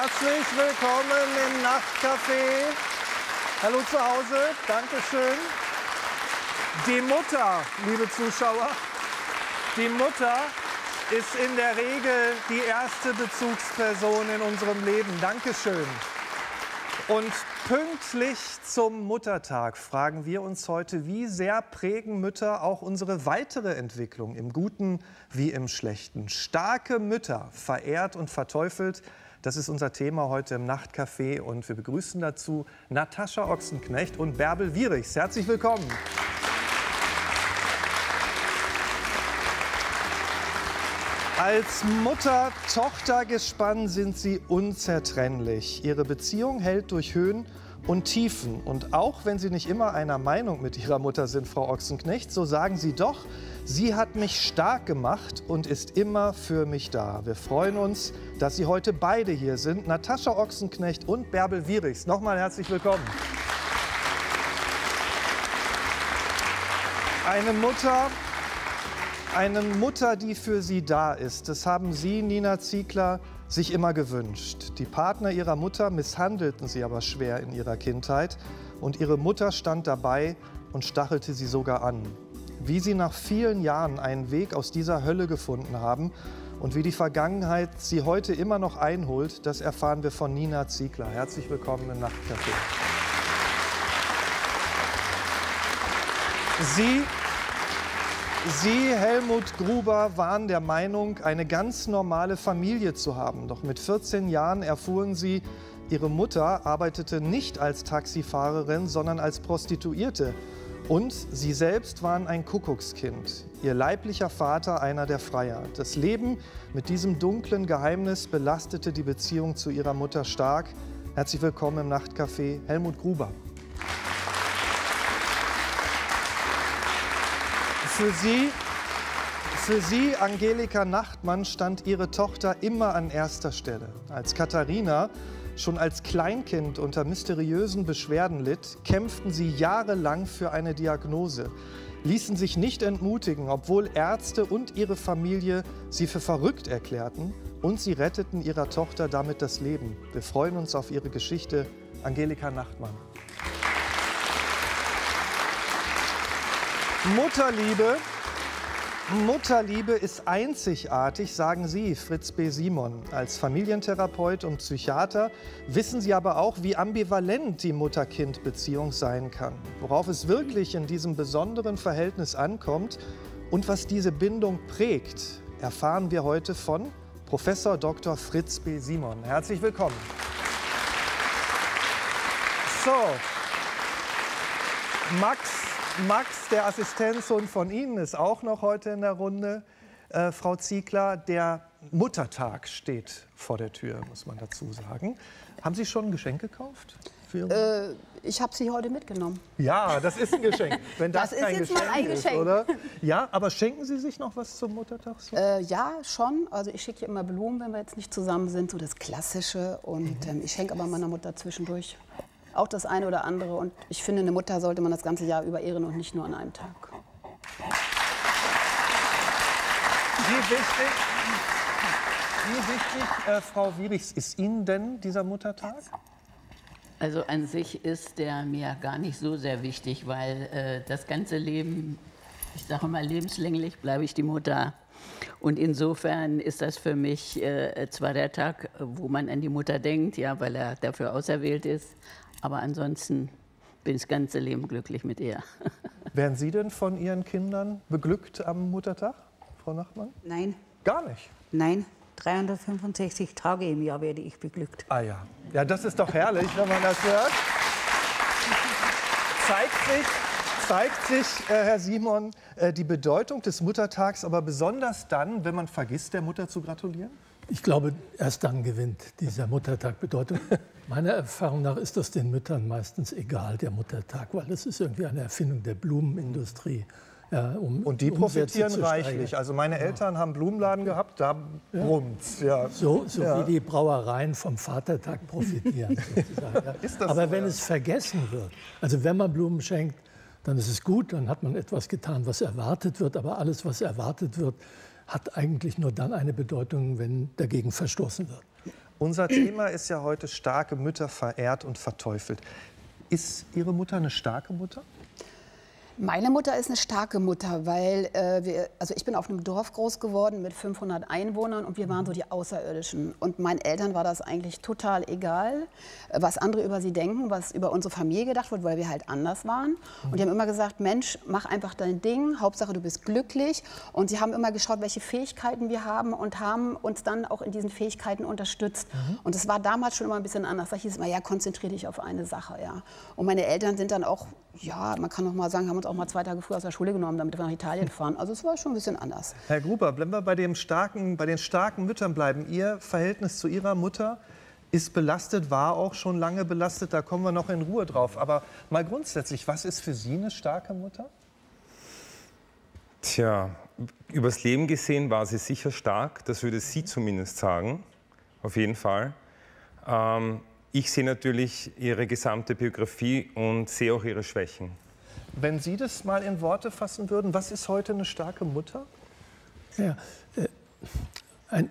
Herzlich willkommen im Nachtcafé. Hallo zu Hause, Dankeschön. Die Mutter, liebe Zuschauer, die Mutter ist in der Regel die erste Bezugsperson in unserem Leben. Dankeschön. Und pünktlich zum Muttertag fragen wir uns heute, wie sehr prägen Mütter auch unsere weitere Entwicklung im Guten wie im Schlechten. Starke Mütter, verehrt und verteufelt, das ist unser Thema heute im Nachtcafé und wir begrüßen dazu Natascha Ochsenknecht und Bärbel Wierichs. Herzlich willkommen. Als Mutter-Tochter-Gespann sind sie unzertrennlich. Ihre Beziehung hält durch Höhen und Tiefen. Und auch wenn Sie nicht immer einer Meinung mit Ihrer Mutter sind, Frau Ochsenknecht, so sagen Sie doch, sie hat mich stark gemacht und ist immer für mich da. Wir freuen uns, dass Sie heute beide hier sind, Natascha Ochsenknecht und Bärbel Wierichs. Nochmal herzlich willkommen. Eine Mutter, eine Mutter, die für sie da ist, das haben Sie, Nina Ziegler, sich immer gewünscht. Die Partner ihrer Mutter misshandelten sie aber schwer in ihrer Kindheit und ihre Mutter stand dabei und stachelte sie sogar an. Wie sie nach vielen Jahren einen Weg aus dieser Hölle gefunden haben und wie die Vergangenheit sie heute immer noch einholt, das erfahren wir von Nina Ziegler. Herzlich willkommen im Nachtcafé. Sie Sie, Helmut Gruber, waren der Meinung, eine ganz normale Familie zu haben. Doch mit 14 Jahren erfuhren Sie, Ihre Mutter arbeitete nicht als Taxifahrerin, sondern als Prostituierte. Und Sie selbst waren ein Kuckuckskind. Ihr leiblicher Vater einer der Freier. Das Leben mit diesem dunklen Geheimnis belastete die Beziehung zu Ihrer Mutter stark. Herzlich willkommen im Nachtcafé, Helmut Gruber. Für Sie, für Sie, Angelika Nachtmann, stand Ihre Tochter immer an erster Stelle. Als Katharina schon als Kleinkind unter mysteriösen Beschwerden litt, kämpften Sie jahrelang für eine Diagnose, ließen sich nicht entmutigen, obwohl Ärzte und ihre Familie sie für verrückt erklärten und sie retteten ihrer Tochter damit das Leben. Wir freuen uns auf Ihre Geschichte, Angelika Nachtmann. Mutterliebe. Mutterliebe ist einzigartig, sagen Sie, Fritz B. Simon. Als Familientherapeut und Psychiater wissen Sie aber auch, wie ambivalent die Mutter-Kind-Beziehung sein kann. Worauf es wirklich in diesem besonderen Verhältnis ankommt und was diese Bindung prägt, erfahren wir heute von Professor Dr. Fritz B. Simon. Herzlich willkommen. So, Max Max, der Assistenzsohn von Ihnen, ist auch noch heute in der Runde. Äh, Frau Ziegler, der Muttertag steht vor der Tür, muss man dazu sagen. Haben Sie schon ein Geschenk gekauft? Äh, ich habe sie heute mitgenommen. Ja, das ist ein Geschenk. Wenn das, das kein ist jetzt Geschenk mal ein ist, Geschenk. oder? Ja, aber schenken Sie sich noch was zum Muttertag? Äh, ja, schon. Also ich schicke immer Blumen, wenn wir jetzt nicht zusammen sind, so das Klassische. Und Mhm. ähm, ich schenke aber meiner Mutter zwischendurch auch das eine oder andere. Und ich finde, eine Mutter sollte man das ganze Jahr über ehren und nicht nur an einem Tag. Wie wichtig, wie wichtig äh, Frau Wierichs, ist Ihnen denn dieser Muttertag? Also an sich ist der mir gar nicht so sehr wichtig, weil äh, das ganze Leben, ich sage mal, lebenslänglich bleibe ich die Mutter. Und insofern ist das für mich äh, zwar der Tag, wo man an die Mutter denkt, ja, weil er dafür auserwählt ist, aber ansonsten bin ich das ganze Leben glücklich mit ihr. Werden Sie denn von Ihren Kindern beglückt am Muttertag, Frau Nachmann? Nein, Gar nicht. nein. 365 Tage im Jahr werde ich beglückt. Ah ja. Ja, das ist doch herrlich, wenn man das hört. Zeigt sich, zeigt sich äh, Herr Simon, äh, die Bedeutung des Muttertags, aber besonders dann, wenn man vergisst, der Mutter zu gratulieren? Ich glaube, erst dann gewinnt dieser Muttertag Bedeutung. Meiner Erfahrung nach ist das den Müttern meistens egal, der Muttertag, weil das ist irgendwie eine Erfindung der Blumenindustrie. Ja, um Und die Umsätze profitieren reichlich. Also meine Eltern haben Blumenladen gehabt, da brummt's. Ja. So, so Ja. wie die Brauereien vom Vatertag profitieren. ja. Aber so, wenn ja? es vergessen wird, also wenn man Blumen schenkt, dann ist es gut, dann hat man etwas getan, was erwartet wird. Aber alles, was erwartet wird, hat eigentlich nur dann eine Bedeutung, wenn dagegen verstoßen wird. Unser Thema ist ja heute starke Mütter verehrt und verteufelt. Ist Ihre Mutter eine starke Mutter? Meine Mutter ist eine starke Mutter, weil äh, wir, also ich bin auf einem Dorf groß geworden mit 500 Einwohnern und wir waren so die Außerirdischen. Und meinen Eltern war das eigentlich total egal, was andere über sie denken, was über unsere Familie gedacht wird, weil wir halt anders waren. Und die haben immer gesagt, Mensch, mach einfach dein Ding, Hauptsache du bist glücklich. Und sie haben immer geschaut, welche Fähigkeiten wir haben und haben uns dann auch in diesen Fähigkeiten unterstützt. Und es war damals schon immer ein bisschen anders. Da hieß es immer, ja, konzentriere dich auf eine Sache. Ja. Und meine Eltern sind dann auch, ja, man kann noch mal sagen, haben uns auch mal zwei Tage früh aus der Schule genommen, damit wir nach Italien fahren. Also es war schon ein bisschen anders. Herr Gruber, bleiben wir bei, dem starken, bei den starken Müttern bleiben. Ihr Verhältnis zu Ihrer Mutter ist belastet, war auch schon lange belastet. Da kommen wir noch in Ruhe drauf. Aber mal grundsätzlich, was ist für Sie eine starke Mutter? Tja, übers Leben gesehen war sie sicher stark. Das würde sie zumindest sagen. Auf jeden Fall. Ähm, ich sehe natürlich ihre gesamte Biografie und sehe auch ihre Schwächen. Wenn Sie das mal in Worte fassen würden, was ist heute eine starke Mutter? Ja, äh, ein,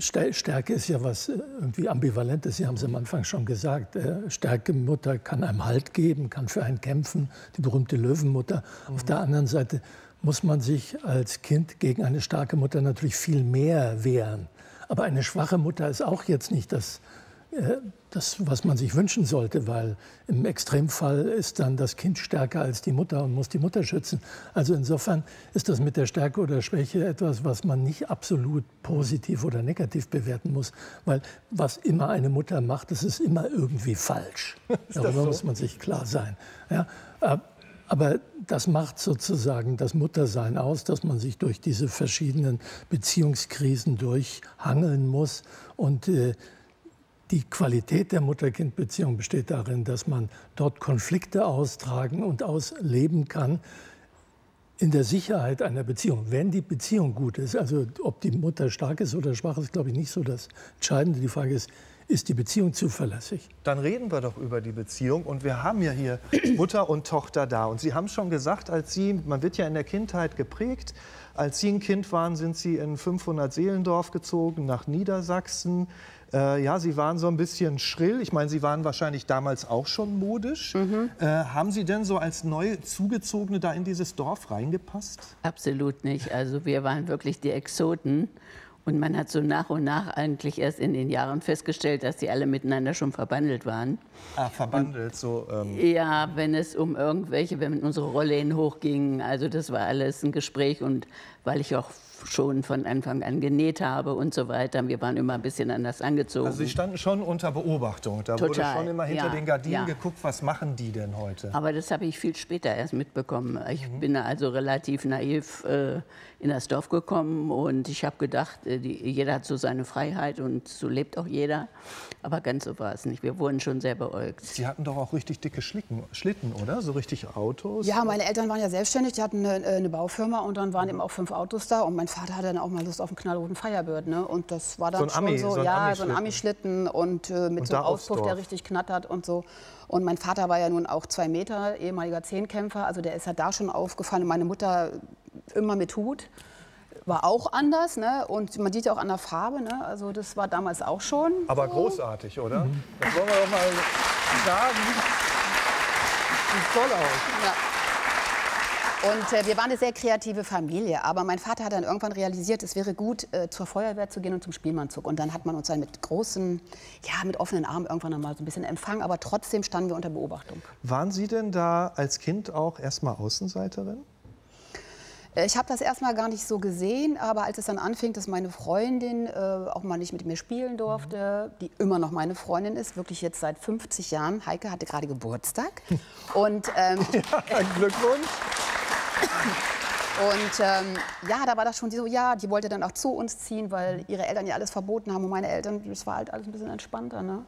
Stärke ist ja was äh, irgendwie Ambivalentes. Sie haben es am Anfang schon gesagt. Äh, Stärke Mutter kann einem Halt geben, kann für einen kämpfen, die berühmte Löwenmutter. Mhm. Auf der anderen Seite muss man sich als Kind gegen eine starke Mutter natürlich viel mehr wehren. Aber eine schwache Mutter ist auch jetzt nicht das das, was man sich wünschen sollte, weil im Extremfall ist dann das Kind stärker als die Mutter und muss die Mutter schützen. Also insofern ist das mit der Stärke oder Schwäche etwas, was man nicht absolut positiv oder negativ bewerten muss, weil was immer eine Mutter macht, das ist immer irgendwie falsch. Darüber so? muss man sich klar sein. Ja, äh, aber das macht sozusagen das Muttersein aus, dass man sich durch diese verschiedenen Beziehungskrisen durchhangeln muss und äh, die Qualität der Mutter-Kind-Beziehung besteht darin, dass man dort Konflikte austragen und ausleben kann in der Sicherheit einer Beziehung. Wenn die Beziehung gut ist, also ob die Mutter stark ist oder schwach ist, glaube ich nicht so das Entscheidende. Die Frage ist, ist die Beziehung zuverlässig? Dann reden wir doch über die Beziehung. Und wir haben ja hier Mutter und Tochter da. Und Sie haben schon gesagt, als Sie, man wird ja in der Kindheit geprägt. Als Sie ein Kind waren, sind Sie in 500 Seelendorf gezogen, nach Niedersachsen. Äh, ja, Sie waren so ein bisschen schrill. Ich meine, Sie waren wahrscheinlich damals auch schon modisch. Mhm. Äh, haben Sie denn so als neu Zugezogene da in dieses Dorf reingepasst? Absolut nicht. Also wir waren wirklich die Exoten. Und man hat so nach und nach eigentlich erst in den Jahren festgestellt, dass sie alle miteinander schon verbandelt waren. Ah, verbandelt, und, so. Ähm. Ja, wenn es um irgendwelche, wenn unsere Rollen hochgingen. Also das war alles ein Gespräch. Und weil ich auch schon von Anfang an genäht habe und so weiter. Wir waren immer ein bisschen anders angezogen. Also Sie standen schon unter Beobachtung. Da Total. wurde schon immer hinter ja, den Gardinen ja. geguckt, was machen die denn heute? Aber das habe ich viel später erst mitbekommen. Ich mhm. bin also relativ naiv äh, in das Dorf gekommen und ich habe gedacht, äh, die, jeder hat so seine Freiheit und so lebt auch jeder. Aber ganz so war es nicht. Wir wurden schon sehr beäugt. Sie hatten doch auch richtig dicke Schlitten, Schlitten, oder? So richtig Autos? Ja, meine Eltern waren ja selbstständig. Die hatten eine, eine Baufirma und dann waren eben auch fünf Autos da. Und mein Vater hatte dann auch mal Lust auf einen knallroten Firebird. Ne? Und das war dann so schon Ami, so, so ja, so ein Ami-Schlitten und äh, mit und so einem Auspuff, der richtig knattert und so. Und mein Vater war ja nun auch zwei Meter, ehemaliger Zehnkämpfer. Also der ist ja da schon aufgefallen. Und meine Mutter immer mit Hut war auch anders. Ne? Und man sieht ja auch an der Farbe. Ne? Also das war damals auch schon. Aber so. großartig, oder? Mhm. Das wollen wir doch mal sagen. Sieht toll aus. Ja. Und äh, wir waren eine sehr kreative Familie. Aber mein Vater hat dann irgendwann realisiert, es wäre gut, äh, zur Feuerwehr zu gehen und zum Spielmannzug. Und dann hat man uns dann mit großen, ja, mit offenen Armen irgendwann einmal so ein bisschen empfangen. Aber trotzdem standen wir unter Beobachtung. Waren Sie denn da als Kind auch erstmal Außenseiterin? Äh, ich habe das erstmal gar nicht so gesehen, aber als es dann anfing, dass meine Freundin äh, auch mal nicht mit mir spielen durfte, die immer noch meine Freundin ist, wirklich jetzt seit 50 Jahren. Heike hatte gerade Geburtstag. Und, ähm, ja, Glückwunsch. Und ähm, ja, da war das schon so, ja, die wollte dann auch zu uns ziehen, weil ihre Eltern ja alles verboten haben. Und meine Eltern, das war halt alles ein bisschen entspannter. Ne?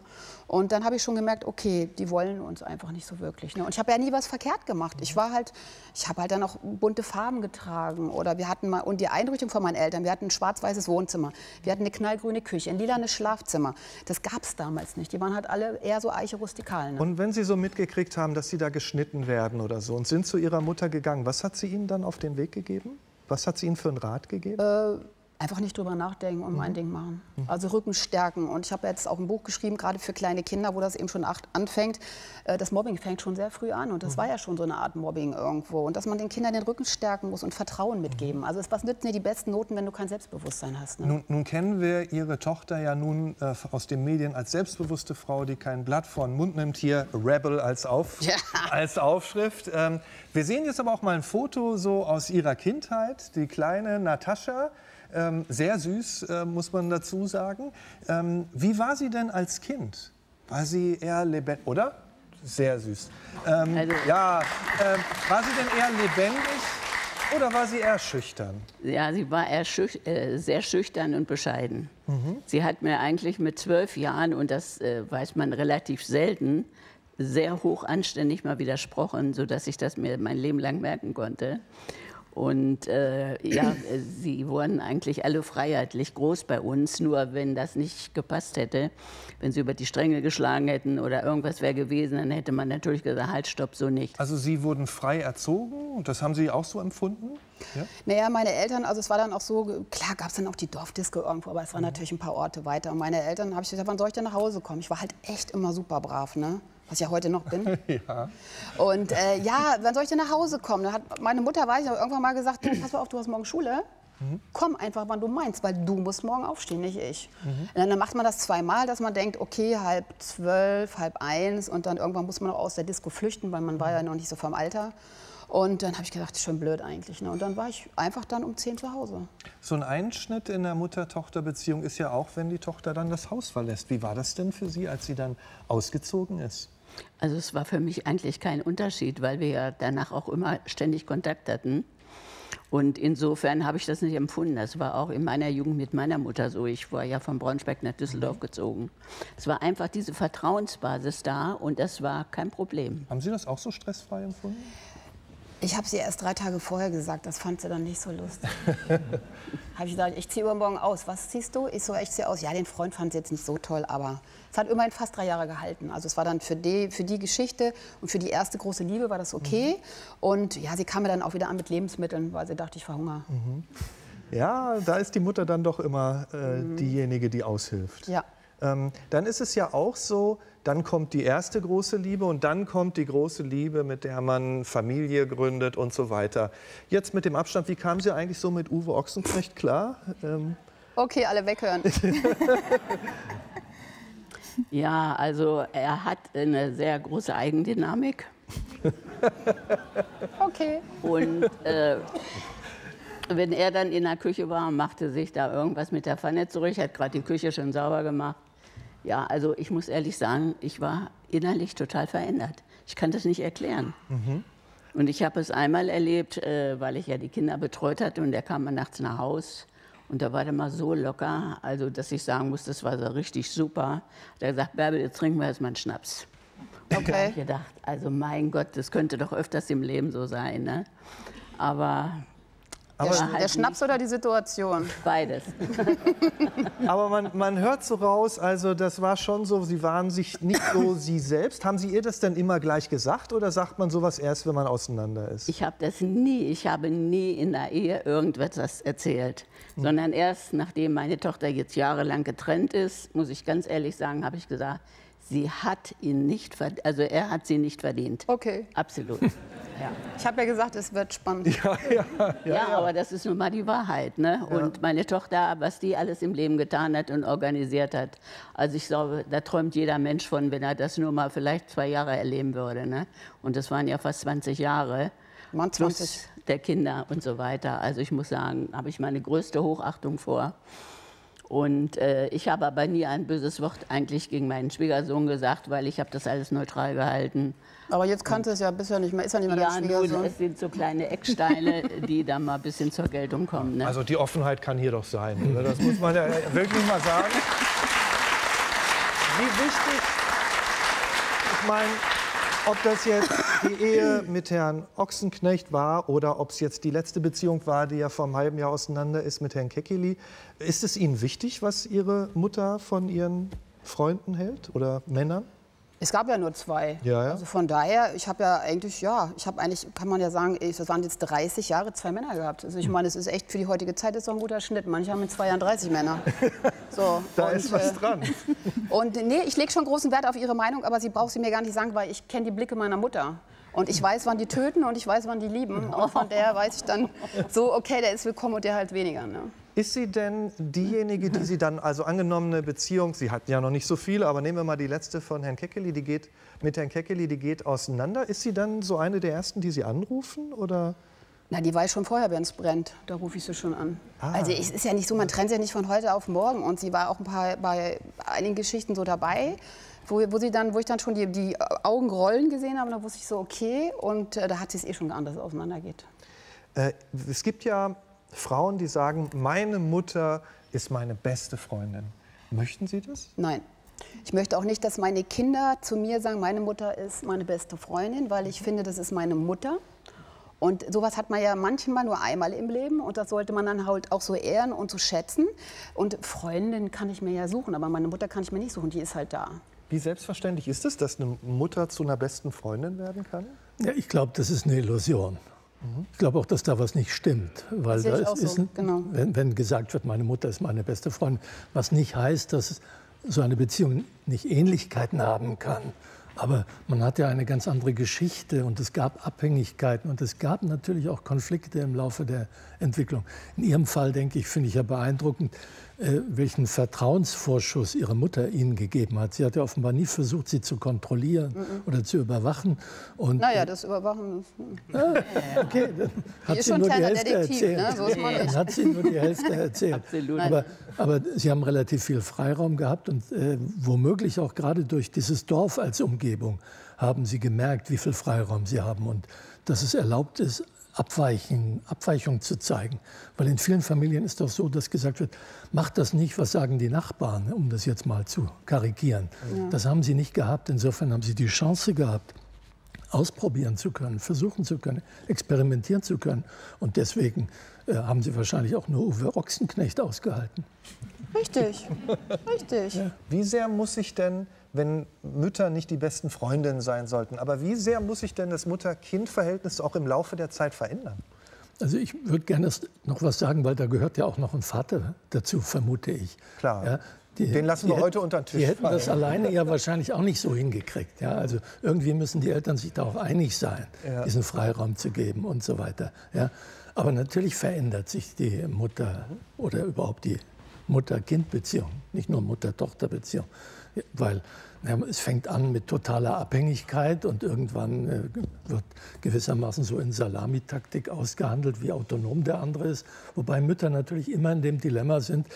Und dann habe ich schon gemerkt, okay, die wollen uns einfach nicht so wirklich. Ne? Und ich habe ja nie was verkehrt gemacht. Ich war halt, ich habe halt dann auch bunte Farben getragen. Oder wir hatten mal, und die Einrichtung von meinen Eltern, wir hatten ein schwarz-weißes Wohnzimmer, wir hatten eine knallgrüne Küche, ein lilanes Schlafzimmer. Das gab es damals nicht. Die waren halt alle eher so eiche rustikal. Ne? Und wenn Sie so mitgekriegt haben, dass Sie da geschnitten werden oder so und sind zu Ihrer Mutter gegangen, was hat sie Ihnen dann auf den Weg gegeben? Was hat sie Ihnen für einen Rat gegeben? Äh, Einfach nicht drüber nachdenken und Mhm. mein Ding machen. Also Rücken stärken. Und ich habe jetzt auch ein Buch geschrieben, gerade für kleine Kinder, wo das eben schon acht anfängt. Äh, Das Mobbing fängt schon sehr früh an. Und Mhm. das war ja schon so eine Art Mobbing irgendwo. Und dass man den Kindern den Rücken stärken muss und Vertrauen mitgeben. Also was nützen dir die besten Noten, wenn du kein Selbstbewusstsein hast? Ne? Nun, nun kennen wir Ihre Tochter ja nun äh, aus den Medien als selbstbewusste Frau, die kein Blatt vor den Mund nimmt. Hier Rebel als, Auf Ja. als Aufschrift. Ähm, wir sehen jetzt aber auch mal ein Foto so aus ihrer Kindheit. Die kleine Natascha. Ähm, sehr süß, äh, muss man dazu sagen. Ähm, wie war sie denn als Kind? War sie eher lebendig, oder? Sehr süß. Ähm, Also- ja, ähm, war sie denn eher lebendig oder war sie eher schüchtern? Ja, sie war eher schüch äh, sehr schüchtern und bescheiden. Sie hat mir eigentlich mit zwölf Jahren, und das äh, weiß man relativ selten, sehr hoch anständig mal widersprochen, sodass ich das mir mein Leben lang merken konnte. Und äh, ja, sie wurden eigentlich alle freiheitlich groß bei uns. Nur wenn das nicht gepasst hätte, wenn sie über die Stränge geschlagen hätten oder irgendwas wäre gewesen, dann hätte man natürlich gesagt, halt, stopp, so nicht. Also Sie wurden frei erzogen und das haben Sie auch so empfunden? Ja? Naja, meine Eltern, also es war dann auch so, klar gab es dann auch die Dorfdisco irgendwo, aber es waren natürlich ein paar Orte weiter. Und meine Eltern habe ich gesagt, wann soll ich denn nach Hause kommen? Ich war halt echt immer super brav, ne? Was ich ja heute noch bin. ja. Und äh, ja, wann soll ich denn nach Hause kommen? Dann hat meine Mutter, weiß ich, irgendwann mal gesagt, du, pass mal auf, du hast morgen Schule. Komm einfach, wann du meinst, weil du musst morgen aufstehen, nicht ich. Und dann macht man das zweimal, dass man denkt, okay, halb zwölf, halb eins und dann irgendwann muss man auch aus der Disco flüchten, weil man war ja noch nicht so vom Alter. Und dann habe ich gedacht, das ist schon blöd eigentlich. Ne? Und dann war ich einfach dann um zehn zu Hause. So ein Einschnitt in der Mutter-Tochter-Beziehung ist ja auch, wenn die Tochter dann das Haus verlässt. Wie war das denn für Sie, als sie dann ausgezogen ist? Also es war für mich eigentlich kein Unterschied, weil wir ja danach auch immer ständig Kontakt hatten. Und insofern habe ich das nicht empfunden. Das war auch in meiner Jugend mit meiner Mutter so. Ich war ja von Braunschweig nach Düsseldorf gezogen. Es war einfach diese Vertrauensbasis da und das war kein Problem. Haben Sie das auch so stressfrei empfunden? Ich habe sie erst drei Tage vorher gesagt, das fand sie dann nicht so lustig. habe ich gesagt, ich ziehe übermorgen aus. Was ziehst du? Ich so, ich ziehe aus. Ja, den Freund fand sie jetzt nicht so toll, aber es hat immerhin fast drei Jahre gehalten. Also es war dann für die, für die Geschichte und für die erste große Liebe war das okay. Und ja, sie kam mir dann auch wieder an mit Lebensmitteln, weil sie dachte, ich verhungere. Ja, da ist die Mutter dann doch immer äh, diejenige, die aushilft. Ja. Ähm, dann ist es ja auch so, dann kommt die erste große Liebe und dann kommt die große Liebe, mit der man Familie gründet und so weiter. Jetzt mit dem Abstand, wie kam sie eigentlich so mit Uwe Ochsenknecht klar? Ähm, Okay, alle weghören. Ja, also er hat eine sehr große Eigendynamik. Okay. Und äh, wenn er dann in der Küche war machte sich da irgendwas mit der Pfanne zurück, hat gerade die Küche schon sauber gemacht. Ja, also ich muss ehrlich sagen, ich war innerlich total verändert. Ich kann das nicht erklären. Und ich habe es einmal erlebt, äh, weil ich ja die Kinder betreut hatte und er kam mal nachts nach Haus. Und da war der mal so locker, also dass ich sagen muss, das war so richtig super. Da hat er gesagt, Bärbel, jetzt trinken wir erstmal einen Schnaps. Da habe Okay. ich gedacht, also mein Gott, das könnte doch öfters im Leben so sein. Ne? Aber Der, war Sch- halt der Schnaps oder die Situation? beides. aber man, man hört so raus, also das war schon so, Sie waren sich nicht so Sie selbst. Haben Sie ihr das denn immer gleich gesagt oder sagt man sowas erst, wenn man auseinander ist? Ich habe das nie, ich habe nie in der Ehe irgendwas erzählt, sondern erst nachdem meine Tochter jetzt jahrelang getrennt ist, muss ich ganz ehrlich sagen, habe ich gesagt, sie hat ihn nicht verdient, also er hat sie nicht verdient. Okay. Absolut. Ja. Ich habe ja gesagt, es wird spannend. Ja, aber das ist nun mal die Wahrheit. Ne? Und meine Tochter, was die alles im Leben getan hat und organisiert hat. Also ich glaube, da träumt jeder Mensch von, wenn er das nur mal vielleicht zwei Jahre erleben würde. Ne? Und das waren ja fast 20 Jahre. Mann, Plus 20. der Kinder und so weiter. Also ich muss sagen, habe ich meine größte Hochachtung vor. Und äh, ich habe aber nie ein böses Wort eigentlich gegen meinen Schwiegersohn gesagt, weil ich habe das alles neutral gehalten. Aber jetzt kannte es ja bisher nicht mehr, ist ja nicht mehr Ja, dein Schwiegersohn. es sind so kleine Ecksteine, die da mal ein bisschen zur Geltung kommen. Ne? Also die Offenheit kann hier doch sein. Oder? Das muss man ja wirklich mal sagen. Wie wichtig, ich meine, ob das jetzt die Ehe mit Herrn Ochsenknecht war oder ob es jetzt die letzte Beziehung war, die ja vor einem halben Jahr auseinander ist mit Herrn Kekili, ist es Ihnen wichtig, was Ihre Mutter von ihren Freunden hält oder Männern? Es gab ja nur zwei. Ja, ja. Also von daher, ich habe ja eigentlich, ja, ich habe eigentlich, kann man ja sagen, das waren jetzt 30 Jahre zwei Männer gehabt. Also ich meine, es ist echt für die heutige Zeit ist doch ein guter Schnitt. Manche haben in zwei Jahren 30 Männer. So, Da und, ist was äh, dran. Und nee, ich lege schon großen Wert auf Ihre Meinung, aber sie braucht sie mir gar nicht sagen, weil ich kenne die Blicke meiner Mutter. Und ich weiß, wann die töten und ich weiß, wann die lieben. Und von der weiß ich dann so, okay, der ist willkommen und der halt weniger. Ne? Ist sie denn diejenige, die Sie dann, also angenommene Beziehung, Sie hatten ja noch nicht so viele, aber nehmen wir mal die letzte von Herrn Keckeli, die geht mit Herrn Keckeli, die geht auseinander. Ist sie dann so eine der ersten, die Sie anrufen? Oder? Na, die weiß schon vorher, wenn es brennt. Da rufe ich sie schon an. Ah. Also es ist ja nicht so, man trennt sich ja nicht von heute auf morgen. Und sie war auch ein paar, bei einigen Geschichten so dabei, wo, wo, sie dann, wo ich dann schon die, die Augen rollen gesehen habe. Und da wusste ich so, okay. Und äh, da hat sie es eh schon geahnt, dass es auseinandergeht. Äh, es gibt ja Frauen, die sagen, meine Mutter ist meine beste Freundin. Möchten Sie das? Nein. Ich möchte auch nicht, dass meine Kinder zu mir sagen, meine Mutter ist meine beste Freundin, weil ich finde, das ist meine Mutter. Und sowas hat man ja manchmal nur einmal im Leben und das sollte man dann halt auch so ehren und so schätzen. Und Freundin kann ich mir ja suchen, aber meine Mutter kann ich mir nicht suchen, die ist halt da. Wie selbstverständlich ist es, dass eine Mutter zu einer besten Freundin werden kann? Ja, ich glaube, das ist eine Illusion. Ich glaube auch, dass da was nicht stimmt. Weil da ist, so, ist ein, genau. wenn, wenn gesagt wird, meine Mutter ist meine beste Freundin, was nicht heißt, dass so eine Beziehung nicht Ähnlichkeiten haben kann. Aber man hat ja eine ganz andere Geschichte und es gab Abhängigkeiten und es gab natürlich auch Konflikte im Laufe der Entwicklung. In Ihrem Fall, denke ich, finde ich ja beeindruckend, welchen Vertrauensvorschuss Ihre Mutter Ihnen gegeben hat. Sie hat ja offenbar nie versucht, Sie zu kontrollieren oder zu überwachen. Und Naja, das Überwachen. Okay, dann hat ist sie nur die Hälfte Detektiv, erzählt. ne? So Dann hat sie nur die Hälfte erzählt. Aber, aber Sie haben relativ viel Freiraum gehabt und äh, womöglich auch gerade durch dieses Dorf als Umgebung haben Sie gemerkt, wie viel Freiraum Sie haben und dass es erlaubt ist, Abweichen, Abweichung zu zeigen. Weil in vielen Familien ist doch so, dass gesagt wird, macht das nicht, was sagen die Nachbarn, um das jetzt mal zu karikieren. Das haben Sie nicht gehabt. Insofern haben Sie die Chance gehabt, ausprobieren zu können, versuchen zu können, experimentieren zu können. Und deswegen äh, haben Sie wahrscheinlich auch nur Uwe Ochsenknecht ausgehalten. Richtig, richtig. Wie sehr muss sich denn, wenn Mütter nicht die besten Freundinnen sein sollten, aber wie sehr muss sich denn das Mutter-Kind-Verhältnis auch im Laufe der Zeit verändern? Also ich würde gerne noch was sagen, weil da gehört ja auch noch ein Vater dazu, vermute ich. Klar. Ja, die, Den lassen wir heute unter den Tisch Die hätten das fallen. alleine ja wahrscheinlich auch nicht so hingekriegt. Ja, also irgendwie müssen die Eltern sich darauf einig sein, Ja. diesen Freiraum zu geben und so weiter. Ja, aber natürlich verändert sich die Mutter oder überhaupt die Mutter-Kind-Beziehung, nicht nur Mutter-Tochter-Beziehung, weil ja, es fängt an mit totaler Abhängigkeit und irgendwann äh, wird gewissermaßen so in Salamitaktik ausgehandelt, wie autonom der andere ist. Wobei Mütter natürlich immer in dem Dilemma sind,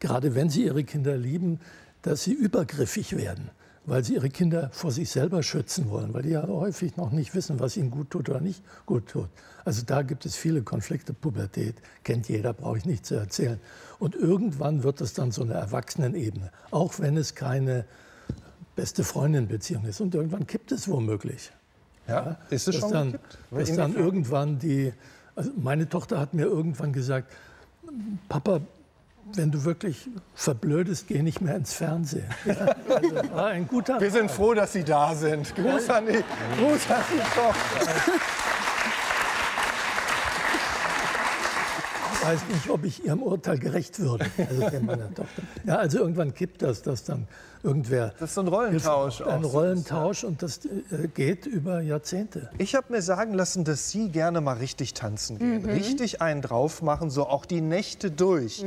gerade wenn sie ihre Kinder lieben, dass sie übergriffig werden, weil sie ihre Kinder vor sich selber schützen wollen, weil die ja häufig noch nicht wissen, was ihnen gut tut oder nicht gut tut. Also da gibt es viele Konflikte. Pubertät kennt jeder, brauche ich nicht zu erzählen. Und irgendwann wird es dann so eine Erwachsenenebene, auch wenn es keine beste Freundin-Beziehung ist. Und irgendwann kippt es womöglich. Ja, ist es Dass schon dann, gekippt? dass dann irgendwann die, also meine Tochter hat mir irgendwann gesagt, Papa, wenn du wirklich verblödest, geh nicht mehr ins Fernsehen. Ja, also war ein guter Wir sind froh, dass Sie da sind. Gruß an die, Gruß an die Tochter. Ich weiß nicht, ob ich ihrem Urteil gerecht würde, also dem meiner Tochter. Ja, also irgendwann kippt das, dass dann irgendwer... Das ist so ein Rollentausch. Ein auch. Rollentausch und das äh, geht über Jahrzehnte. Ich habe mir sagen lassen, dass Sie gerne mal richtig tanzen gehen. Mhm. Richtig einen drauf machen, so auch die Nächte durch.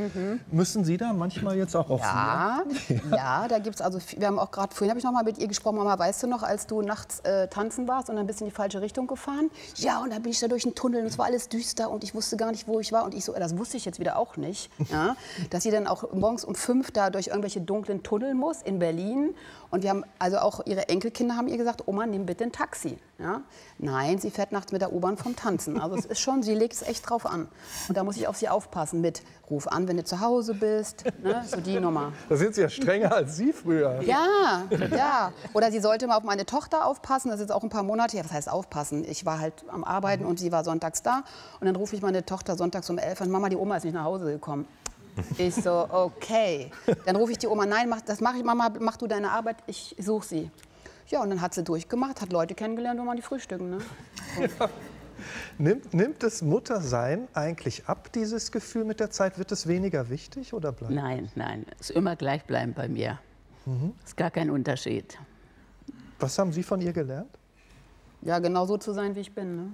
Müssen Sie da manchmal jetzt auch auf Ja, ja, da gibt es also, wir haben auch gerade vorhin, habe ich noch mal mit ihr gesprochen, Mama, weißt du noch, als du nachts äh, tanzen warst und dann bist du in die falsche Richtung gefahren? Ja, und dann bin ich da durch einen Tunnel und es war alles düster und ich wusste gar nicht, wo ich war und ich so, das wusste ich jetzt wieder auch nicht, ja, dass sie dann auch morgens um fünf da durch irgendwelche dunklen Tunnel muss in Berlin und wir haben, also auch ihre Enkelkinder haben ihr gesagt, Oma, nimm bitte ein Taxi, ja. Nein, sie fährt nachts mit der U-Bahn vom Tanzen, also es ist schon, sie legt es echt drauf an und da muss ich auf sie aufpassen mit, ruf an, wenn du zu Hause bist, ne, so die Nummer. Da sind Sie ja strenger als Sie früher. Ja, ja. Oder sie sollte mal auf meine Tochter aufpassen. Das ist jetzt auch ein paar Monate her. Was heißt aufpassen? Ich war halt am Arbeiten und sie war sonntags da. Und dann rufe ich meine Tochter sonntags um elf an. Mama, die Oma ist nicht nach Hause gekommen. Ich so, okay. Dann rufe ich die Oma, nein, mach, das mache ich, Mama, mach du deine Arbeit, ich suche sie. Ja, und dann hat sie durchgemacht, hat Leute kennengelernt, wo man die frühstücken. Ne? Nimmt, nimmt das Muttersein eigentlich ab, dieses Gefühl mit der Zeit? Wird es weniger wichtig oder bleibt? Nein, nein, ist immer gleichbleibend bei mir. Ist gar kein Unterschied. Was haben Sie von ihr gelernt? Ja, genau so zu sein, wie ich bin. Ne?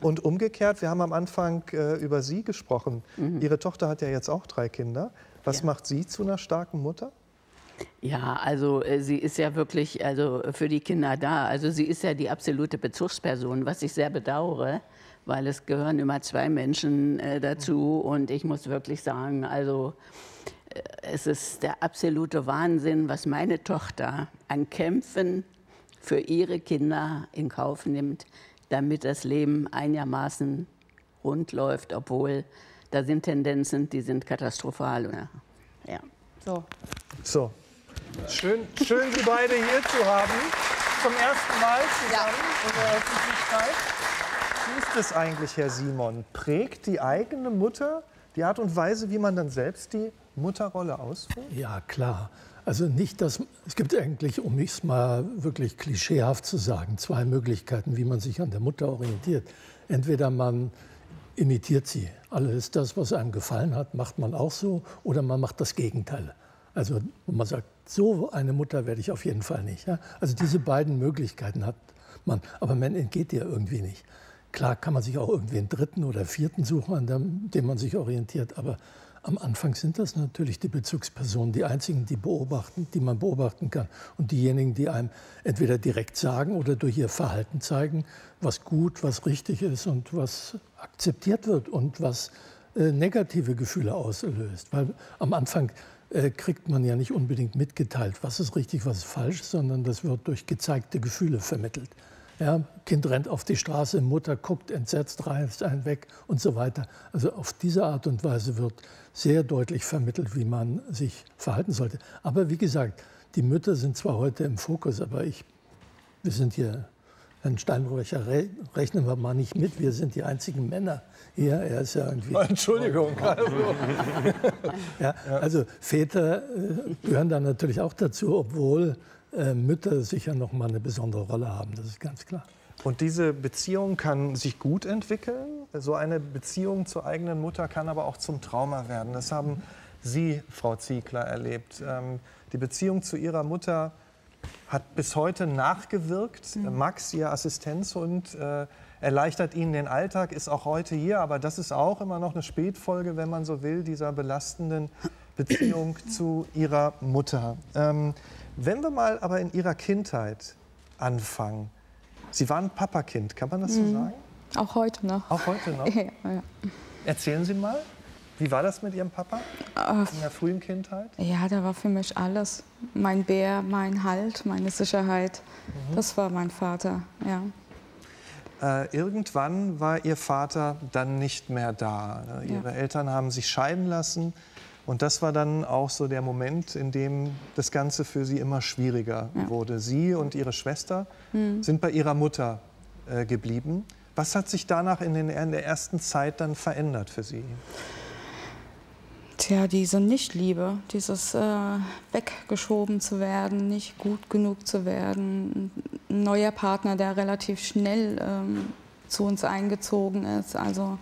Und umgekehrt, wir haben am Anfang äh, über Sie gesprochen. Ihre Tochter hat ja jetzt auch drei Kinder. Was Ja. macht Sie zu einer starken Mutter? Ja, also äh, sie ist ja wirklich also für die Kinder da. Also sie ist ja die absolute Bezugsperson, was ich sehr bedauere, weil es gehören immer zwei Menschen äh, dazu und ich muss wirklich sagen, also äh, es ist der absolute Wahnsinn, was meine Tochter an Kämpfen für ihre Kinder in Kauf nimmt, damit das Leben einigermaßen rund läuft, obwohl da sind Tendenzen, die sind katastrophal. Ja. ja. So. So, Schön, schön, Sie beide hier zu haben. Zum ersten Mal zusammen in der Öffentlichkeit. wie ist es eigentlich, Herr Simon? Prägt die eigene Mutter die Art und Weise, wie man dann selbst die Mutterrolle ausführt? Ja, klar. Also nicht, dass es gibt eigentlich, um es mal wirklich klischeehaft zu sagen, zwei Möglichkeiten, wie man sich an der Mutter orientiert. Entweder man imitiert sie. Alles das, was einem gefallen hat, macht man auch so, oder man macht das Gegenteil. Also man sagt, so eine Mutter werde ich auf jeden Fall nicht. Ja? Also diese beiden Möglichkeiten hat man, aber man entgeht ihr irgendwie nicht. Klar kann man sich auch irgendwie einen dritten oder vierten suchen, an dem, dem man sich orientiert, aber am Anfang sind das natürlich die Bezugspersonen, die einzigen, die beobachten, die man beobachten kann und diejenigen, die einem entweder direkt sagen oder durch ihr Verhalten zeigen, was gut, was richtig ist und was akzeptiert wird und was äh, negative Gefühle auslöst. Weil am Anfang äh, kriegt man ja nicht unbedingt mitgeteilt, was ist richtig, was ist falsch, sondern das wird durch gezeigte Gefühle vermittelt. Ja, kind rennt auf die Straße, Mutter guckt entsetzt, reißt einen weg und so weiter. Also auf diese Art und Weise wird sehr deutlich vermittelt, wie man sich verhalten sollte. Aber wie gesagt, die Mütter sind zwar heute im Fokus, aber ich, wir sind hier, Herrn Steinbrecher, re rechnen wir mal nicht mit, wir sind die einzigen Männer hier. Er ist ja irgendwie. Entschuldigung. Also, Ja, also Väter äh, gehören da natürlich auch dazu, obwohl äh, Mütter sicher noch mal eine besondere Rolle haben. Das ist ganz klar. Und diese Beziehung kann sich gut entwickeln. So eine Beziehung zur eigenen Mutter kann aber auch zum Trauma werden. Das haben Sie, Frau Ziegler, erlebt. Ähm, die Beziehung zu Ihrer Mutter hat bis heute nachgewirkt. Max, Ihr Assistenzhund, äh, erleichtert Ihnen den Alltag, ist auch heute hier. Aber das ist auch immer noch eine Spätfolge, wenn man so will, dieser belastenden Beziehung zu Ihrer Mutter. Ähm, wenn wir mal aber in Ihrer Kindheit anfangen. Sie waren Papakind, kann man das so sagen? Auch heute noch. Auch heute noch? Ja, ja. Erzählen Sie mal, wie war das mit Ihrem Papa in der frühen Kindheit? ja, der war für mich alles. Mein Bär, mein Halt, meine Sicherheit. Das war mein Vater, ja. Äh, irgendwann war Ihr Vater dann nicht mehr da. Ja. Ihre Eltern haben sich scheiden lassen. Und das war dann auch so der Moment, in dem das Ganze für Sie immer schwieriger wurde. Sie und Ihre Schwester sind bei Ihrer Mutter äh, geblieben. Was hat sich danach in, den, in der ersten Zeit dann verändert für Sie? Tja, diese Nichtliebe, dieses äh, weggeschoben zu werden, nicht gut genug zu werden. Ein neuer Partner, der relativ schnell ähm, zu uns eingezogen ist. Also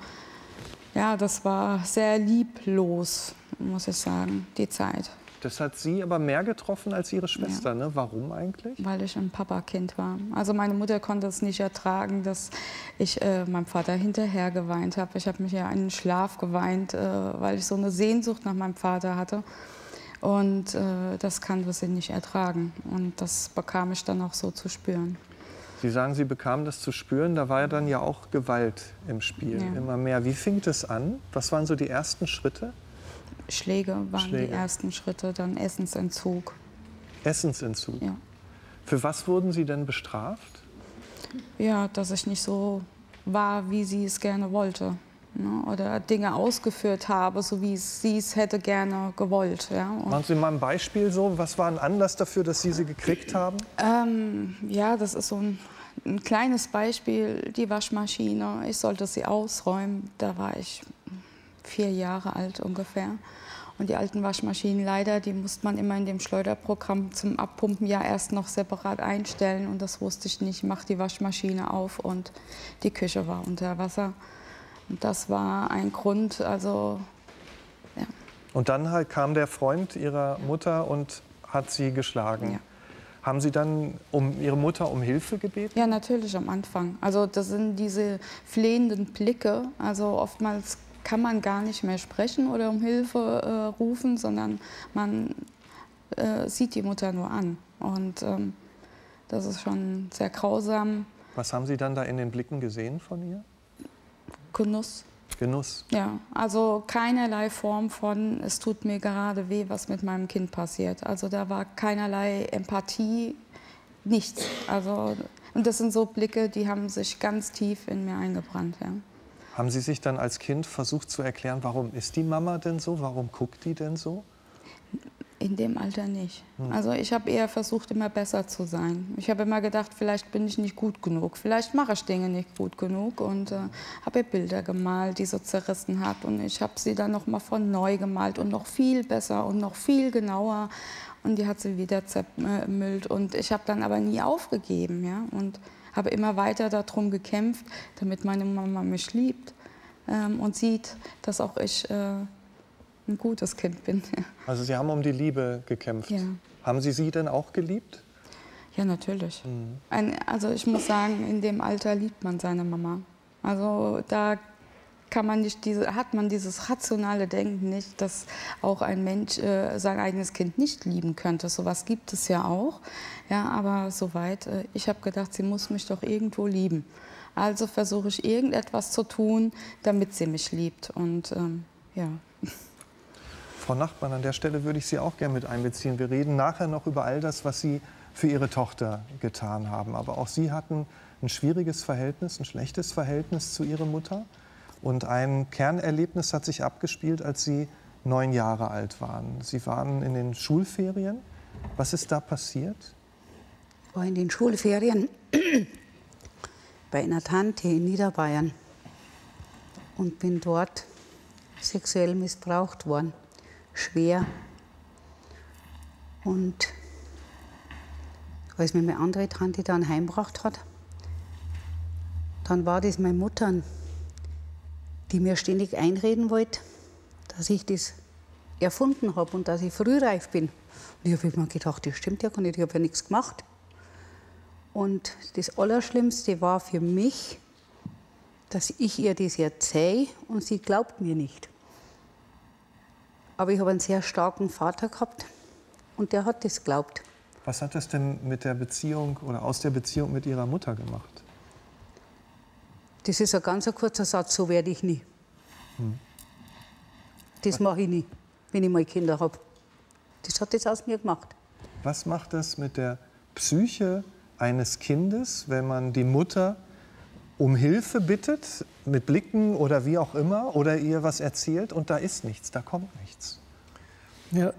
ja, das war sehr lieblos, muss ich sagen, die Zeit. Das hat Sie aber mehr getroffen als Ihre Schwester, ne? Warum eigentlich? weil ich ein Papakind war. Also meine Mutter konnte es nicht ertragen, dass ich äh, meinem Vater hinterher geweint habe. Ich habe mich ja in den Schlaf geweint, äh, weil ich so eine Sehnsucht nach meinem Vater hatte. Und äh, das kannte sie nicht ertragen. Und das bekam ich dann auch so zu spüren. Sie sagen, Sie bekamen das zu spüren. Da war ja dann ja auch Gewalt im Spiel, Ja. immer mehr. Wie fing das an? Was waren so die ersten Schritte? Schläge waren Schläge. die ersten Schritte, dann Essensentzug. Essensentzug. Ja. Für was wurden Sie denn bestraft? ja, dass ich nicht so war, wie sie es gerne wollte. Ne? Oder Dinge ausgeführt habe, so wie sie es hätte gerne gewollt. Ja? Und Machen Sie mal ein Beispiel so. Was war ein Anlass dafür, dass Sie sie gekriegt haben? Ähm, ja, das ist so ein, ein kleines Beispiel, die Waschmaschine. Ich sollte sie ausräumen, da war ich vier Jahre alt ungefähr. Und die alten Waschmaschinen leider, die musste man immer in dem Schleuderprogramm zum Abpumpen ja erst noch separat einstellen. Und das wusste ich nicht. Ich mache die Waschmaschine auf und die Küche war unter Wasser. Und das war ein Grund, also ja. Und dann halt kam der Freund ihrer Mutter und hat sie geschlagen. Ja. Haben Sie dann um Ihre Mutter um Hilfe gebeten? Ja, natürlich am Anfang. Also das sind diese flehenden Blicke. Also oftmals kann man gar nicht mehr sprechen oder um Hilfe äh, rufen, sondern man äh, sieht die Mutter nur an. Und ähm, das ist schon sehr grausam. Was haben Sie dann da in den Blicken gesehen von ihr? Genuss. Genuss. Ja, also keinerlei Form von, es tut mir gerade weh, was mit meinem Kind passiert. Also da war keinerlei Empathie, nichts. Also, und das sind so Blicke, die haben sich ganz tief in mir eingebrannt. Ja. Haben Sie sich dann als Kind versucht zu erklären, warum ist die Mama denn so? Warum guckt die denn so? In dem Alter nicht. Also ich habe eher versucht, immer besser zu sein. Ich habe immer gedacht, vielleicht bin ich nicht gut genug, vielleicht mache ich Dinge nicht gut genug und äh, habe ihr Bilder gemalt, die sie zerrissen hat und ich habe sie dann noch mal von neu gemalt und noch viel besser und noch viel genauer und die hat sie wieder zermüllt und ich habe dann aber nie aufgegeben, ja und habe immer weiter darum gekämpft, damit meine Mama mich liebt ähm, und sieht, dass auch ich äh, ein gutes Kind bin. Also Sie haben um die Liebe gekämpft. Ja. Haben Sie sie denn auch geliebt? Ja, natürlich. Ein, also ich muss sagen, in dem Alter liebt man seine Mama. Also da kann man nicht diese, hat man dieses rationale Denken nicht, dass auch ein Mensch äh, sein eigenes Kind nicht lieben könnte. Sowas gibt es ja auch. Ja, aber soweit, äh, ich habe gedacht, sie muss mich doch irgendwo lieben. Also versuche ich irgendetwas zu tun, damit sie mich liebt. Und ähm, ja. Frau Nachtmann, an der Stelle würde ich Sie auch gerne mit einbeziehen. Wir reden nachher noch über all das, was Sie für Ihre Tochter getan haben. Aber auch Sie hatten ein schwieriges Verhältnis, ein schlechtes Verhältnis zu Ihrer Mutter. Und ein Kernerlebnis hat sich abgespielt, als Sie neun Jahre alt waren. Sie waren in den Schulferien. Was ist da passiert? Ich war in den Schulferien bei einer Tante in Niederbayern und bin dort sexuell missbraucht worden. Schwer. Und als mir meine andere Tante dann heimgebracht hat, dann war das meine Mutter, die mir ständig einreden wollte, dass ich das erfunden habe und dass ich frühreif bin. Und ich habe mir gedacht, das stimmt ja gar nicht, ich habe ja nichts gemacht. Und das Allerschlimmste war für mich, dass ich ihr das erzähle und sie glaubt mir nicht. Aber ich habe einen sehr starken Vater gehabt und der hat das geglaubt. Was hat das denn mit der Beziehung oder aus der Beziehung mit Ihrer Mutter gemacht? Das ist ein ganz kurzer Satz, so werde ich nie. Das mache ich nie, wenn ich mal Kinder habe. Das hat das aus mir gemacht. Was macht das mit der Psyche eines Kindes, wenn man die Mutter um Hilfe bittet, mit Blicken oder wie auch immer, oder ihr was erzählt und da ist nichts, da kommt nichts? Ja,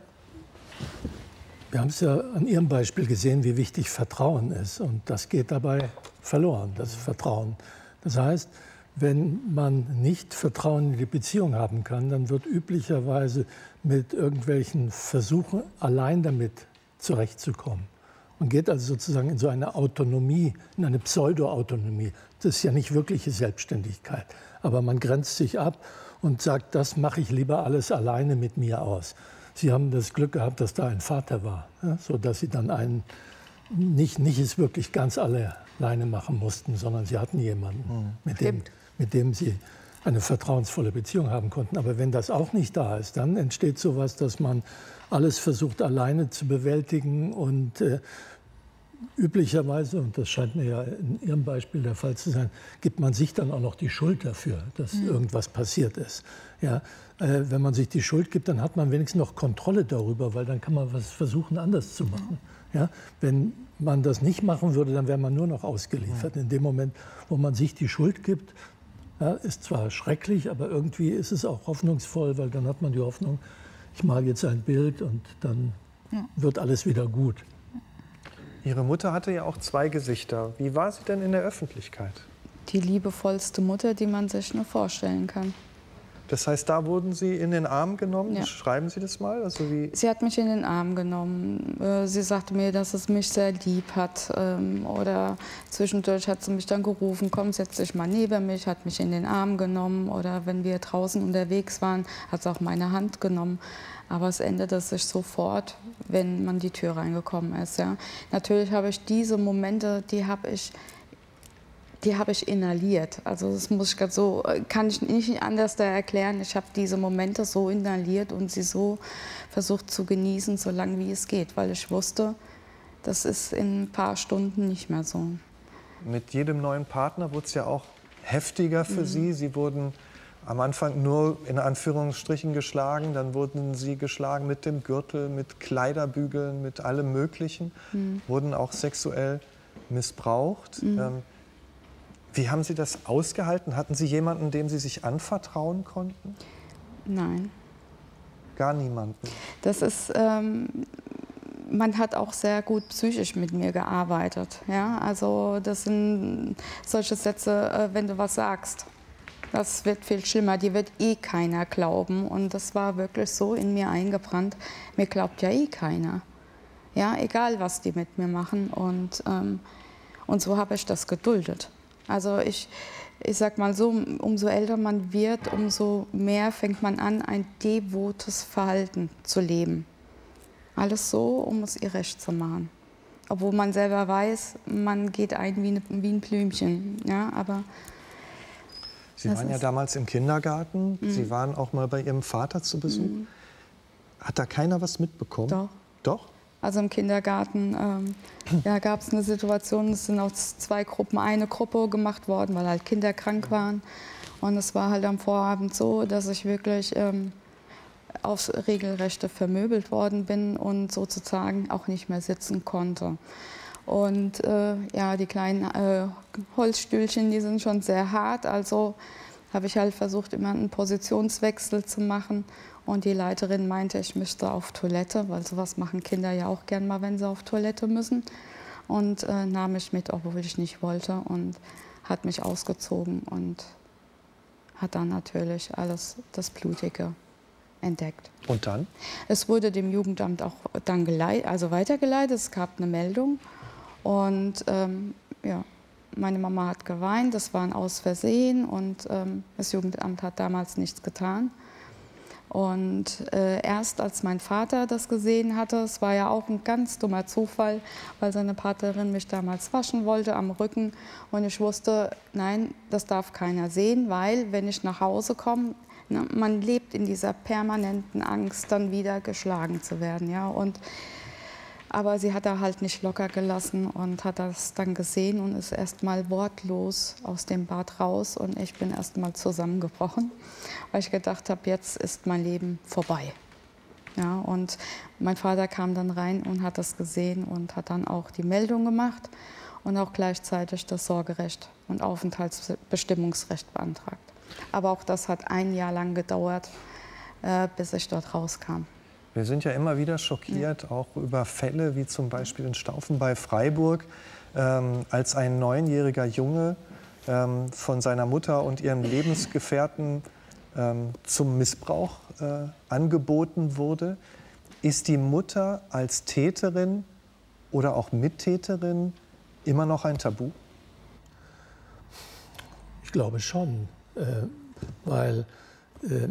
wir haben es ja an Ihrem Beispiel gesehen, wie wichtig Vertrauen ist. Und das geht dabei verloren, das Vertrauen. Das heißt, wenn man nicht Vertrauen in die Beziehung haben kann, dann wird üblicherweise mit irgendwelchen Versuchen allein damit zurechtzukommen. Man geht also sozusagen in so eine Autonomie, in eine Pseudo-Autonomie. Das ist ja nicht wirkliche Selbstständigkeit. Aber man grenzt sich ab und sagt, das mache ich lieber alles alleine mit mir aus. Sie haben das Glück gehabt, dass da ein Vater war, ja, sodass Sie dann einen, nicht, nicht es wirklich ganz alleine machen mussten, sondern Sie hatten jemanden, mit, dem, mit dem Sie eine vertrauensvolle Beziehung haben konnten. Aber wenn das auch nicht da ist, dann entsteht sowas, dass man alles versucht alleine zu bewältigen und äh, üblicherweise, und das scheint mir ja in Ihrem Beispiel der Fall zu sein, gibt man sich dann auch noch die Schuld dafür, dass irgendwas passiert ist. Ja, äh, wenn man sich die Schuld gibt, dann hat man wenigstens noch Kontrolle darüber, weil dann kann man was versuchen, anders zu machen. Ja, wenn man das nicht machen würde, dann wäre man nur noch ausgeliefert. In dem Moment, wo man sich die Schuld gibt, ja, ist zwar schrecklich, aber irgendwie ist es auch hoffnungsvoll, weil dann hat man die Hoffnung, ich male jetzt ein Bild und dann wird alles wieder gut. Ihre Mutter hatte ja auch zwei Gesichter. Wie war sie denn in der Öffentlichkeit? Die liebevollste Mutter, die man sich nur vorstellen kann. Das heißt, da wurden Sie in den Arm genommen? Ja. Schreiben Sie das mal? Also wie Sie hat mich in den Arm genommen. Äh, Sie sagte mir, dass es mich sehr lieb hat. ähm, Oder zwischendurch hat sie mich dann gerufen, komm, setz dich mal neben mich, hat mich in den Arm genommen. Oder wenn wir draußen unterwegs waren, hat sie auch meine Hand genommen. Aber es endete sich sofort, wenn man die Tür reingekommen ist. Ja. Natürlich habe ich diese Momente, die habe ich die habe ich inhaliert. Also das muss ich so, kann ich nicht anders da erklären. Ich habe diese Momente so inhaliert und sie so versucht zu genießen, so lange wie es geht, weil ich wusste, das ist in ein paar Stunden nicht mehr so. mit jedem neuen Partner wurde es ja auch heftiger für Sie. Sie wurden am Anfang nur in Anführungsstrichen geschlagen, dann wurden Sie geschlagen mit dem Gürtel, mit Kleiderbügeln, mit allem Möglichen, wurden auch sexuell missbraucht. Ähm, wie haben Sie das ausgehalten? Hatten Sie jemanden, dem Sie sich anvertrauen konnten? Nein. Gar niemanden. Das ist, ähm, man hat auch sehr gut psychisch mit mir gearbeitet. Ja? Also das sind solche Sätze, äh, wenn du was sagst, das wird viel schlimmer, die wird eh keiner glauben. Und das war wirklich so in mir eingebrannt, mir glaubt ja eh keiner. Ja, egal was die mit mir machen. Und, ähm, und so habe ich das geduldet. Also ich, ich sag mal so, umso älter man wird, umso mehr fängt man an, ein devotes Verhalten zu leben. Alles so, um es ihr recht zu machen. Obwohl man selber weiß, man geht ein wie, eine, wie ein Blümchen. Ja, aber Sie waren ja damals im Kindergarten. Sie waren auch mal bei Ihrem Vater zu Besuch. Hat da keiner was mitbekommen? Doch. Doch? Also im Kindergarten ähm, ja, gab es eine Situation, es sind aus zwei Gruppen eine Gruppe gemacht worden, weil halt Kinder krank waren. Und es war halt am Vorabend so, dass ich wirklich ähm, aufs Regelrechte vermöbelt worden bin und sozusagen auch nicht mehr sitzen konnte. Und äh, ja, die kleinen äh, Holzstühlchen, die sind schon sehr hart. Also habe ich halt versucht, immer einen Positionswechsel zu machen. Und die Leiterin meinte, ich müsste auf Toilette, weil sowas machen Kinder ja auch gern mal, wenn sie auf Toilette müssen. Und äh, nahm mich mit, obwohl ich nicht wollte. Und hat mich ausgezogen und hat dann natürlich alles das Blutige entdeckt. Und dann? Es wurde dem Jugendamt auch dann gelei also weitergeleitet. Es gab eine Meldung. Und ähm, ja, meine Mama hat geweint. Das war ein Aus Versehen. Und ähm, das Jugendamt hat damals nichts getan. Und äh, erst als mein Vater das gesehen hatte, es war ja auch ein ganz dummer Zufall, weil seine Partnerin mich damals waschen wollte am Rücken. Und ich wusste, nein, das darf keiner sehen, weil wenn ich nach Hause komme, ne, man lebt in dieser permanenten Angst, dann wieder geschlagen zu werden. Ja? Und, aber sie hat da halt nicht locker gelassen und hat das dann gesehen und ist erst mal wortlos aus dem Bad raus. Und ich bin erst mal zusammengebrochen, weil ich gedacht habe, jetzt ist mein Leben vorbei. Ja, und mein Vater kam dann rein und hat das gesehen und hat dann auch die Meldung gemacht und auch gleichzeitig das Sorgerecht und Aufenthaltsbestimmungsrecht beantragt. Aber auch das hat ein Jahr lang gedauert, äh, bis ich dort rauskam. Wir sind ja immer wieder schockiert, auch über Fälle wie zum Beispiel in Staufen bei Freiburg, ähm, als ein neunjähriger Junge ähm, von seiner Mutter und ihrem Lebensgefährten ähm, zum Missbrauch äh, angeboten wurde. Ist die Mutter als Täterin oder auch Mittäterin immer noch ein Tabu? Ich glaube schon, äh, weil äh,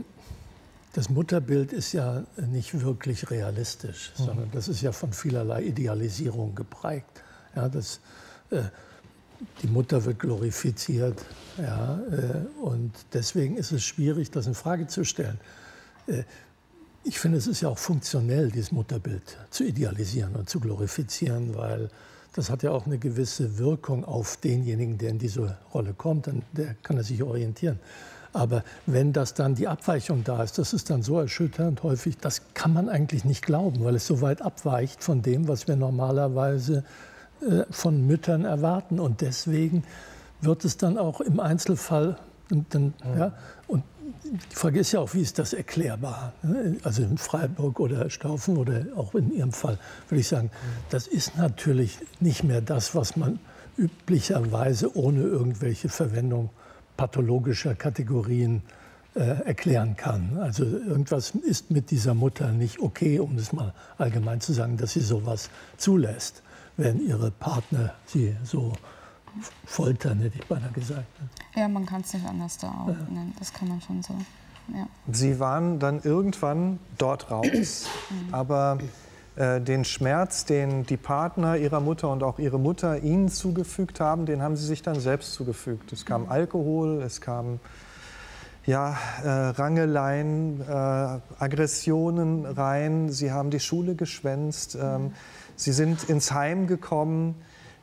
das Mutterbild ist ja nicht wirklich realistisch, sondern das ist ja von vielerlei Idealisierung geprägt. Ja, das, äh, die Mutter wird glorifiziert ja, äh, und deswegen ist es schwierig, das in Frage zu stellen. Äh, ich finde, es ist ja auch funktionell, dieses Mutterbild zu idealisieren und zu glorifizieren, weil das hat ja auch eine gewisse Wirkung auf denjenigen, der in diese Rolle kommt, dann der kann er sich orientieren. Aber wenn das dann die Abweichung da ist, das ist dann so erschütternd häufig, das kann man eigentlich nicht glauben, weil es so weit abweicht von dem, was wir normalerweise äh, von Müttern erwarten. Und deswegen wird es dann auch im Einzelfall, und, dann, ja, und die Frage ist ja auch, wie ist das erklärbar? Also in Freiburg oder Staufen oder auch in Ihrem Fall würde ich sagen, das ist natürlich nicht mehr das, was man üblicherweise ohne irgendwelche Verwendung pathologischer Kategorien äh, erklären kann. Also irgendwas ist mit dieser Mutter nicht okay, um es mal allgemein zu sagen, dass sie sowas zulässt, wenn ihre Partner sie so foltern, hätte ich beinahe gesagt. Ja, man kann es nicht anders da auch nennen. Das kann man schon so. Ja. Sie waren dann irgendwann dort raus, aber äh, den Schmerz, den die Partner ihrer Mutter und auch ihre Mutter ihnen zugefügt haben, den haben sie sich dann selbst zugefügt. Es kam Alkohol, es kam ja, äh, Rangeleien, äh, Aggressionen rein. Sie haben die Schule geschwänzt. Ähm, sie sind ins Heim gekommen.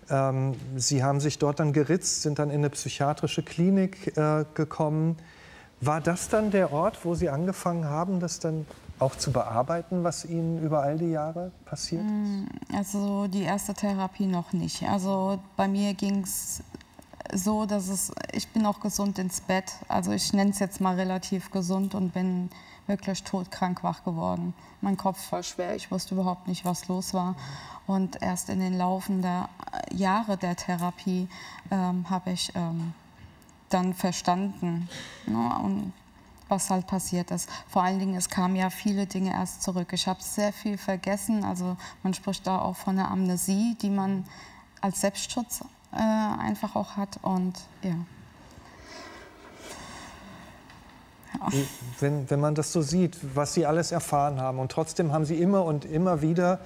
Ähm, sie haben sich dort dann geritzt, sind dann in eine psychiatrische Klinik äh, gekommen. War das dann der Ort, wo Sie angefangen haben, das dann auch zu bearbeiten, was Ihnen über all die Jahre passiert ist? Also die erste Therapie noch nicht. Also bei mir ging es so, dass es, ich bin auch gesund ins Bett. Also ich nenne es jetzt mal relativ gesund und bin wirklich todkrank wach geworden. Mein Kopf war schwer, ich wusste überhaupt nicht, was los war. Und erst in den Laufen der Jahre der Therapie ähm, habe ich ähm, dann verstanden, ne, und was halt passiert ist. Vor allen Dingen, es kamen ja viele Dinge erst zurück. Ich habe sehr viel vergessen. Also man spricht da auch von einer Amnesie, die man als Selbstschutz äh, einfach auch hat. Und ja. Wenn, wenn man das so sieht, was Sie alles erfahren haben und trotzdem haben Sie immer und immer wieder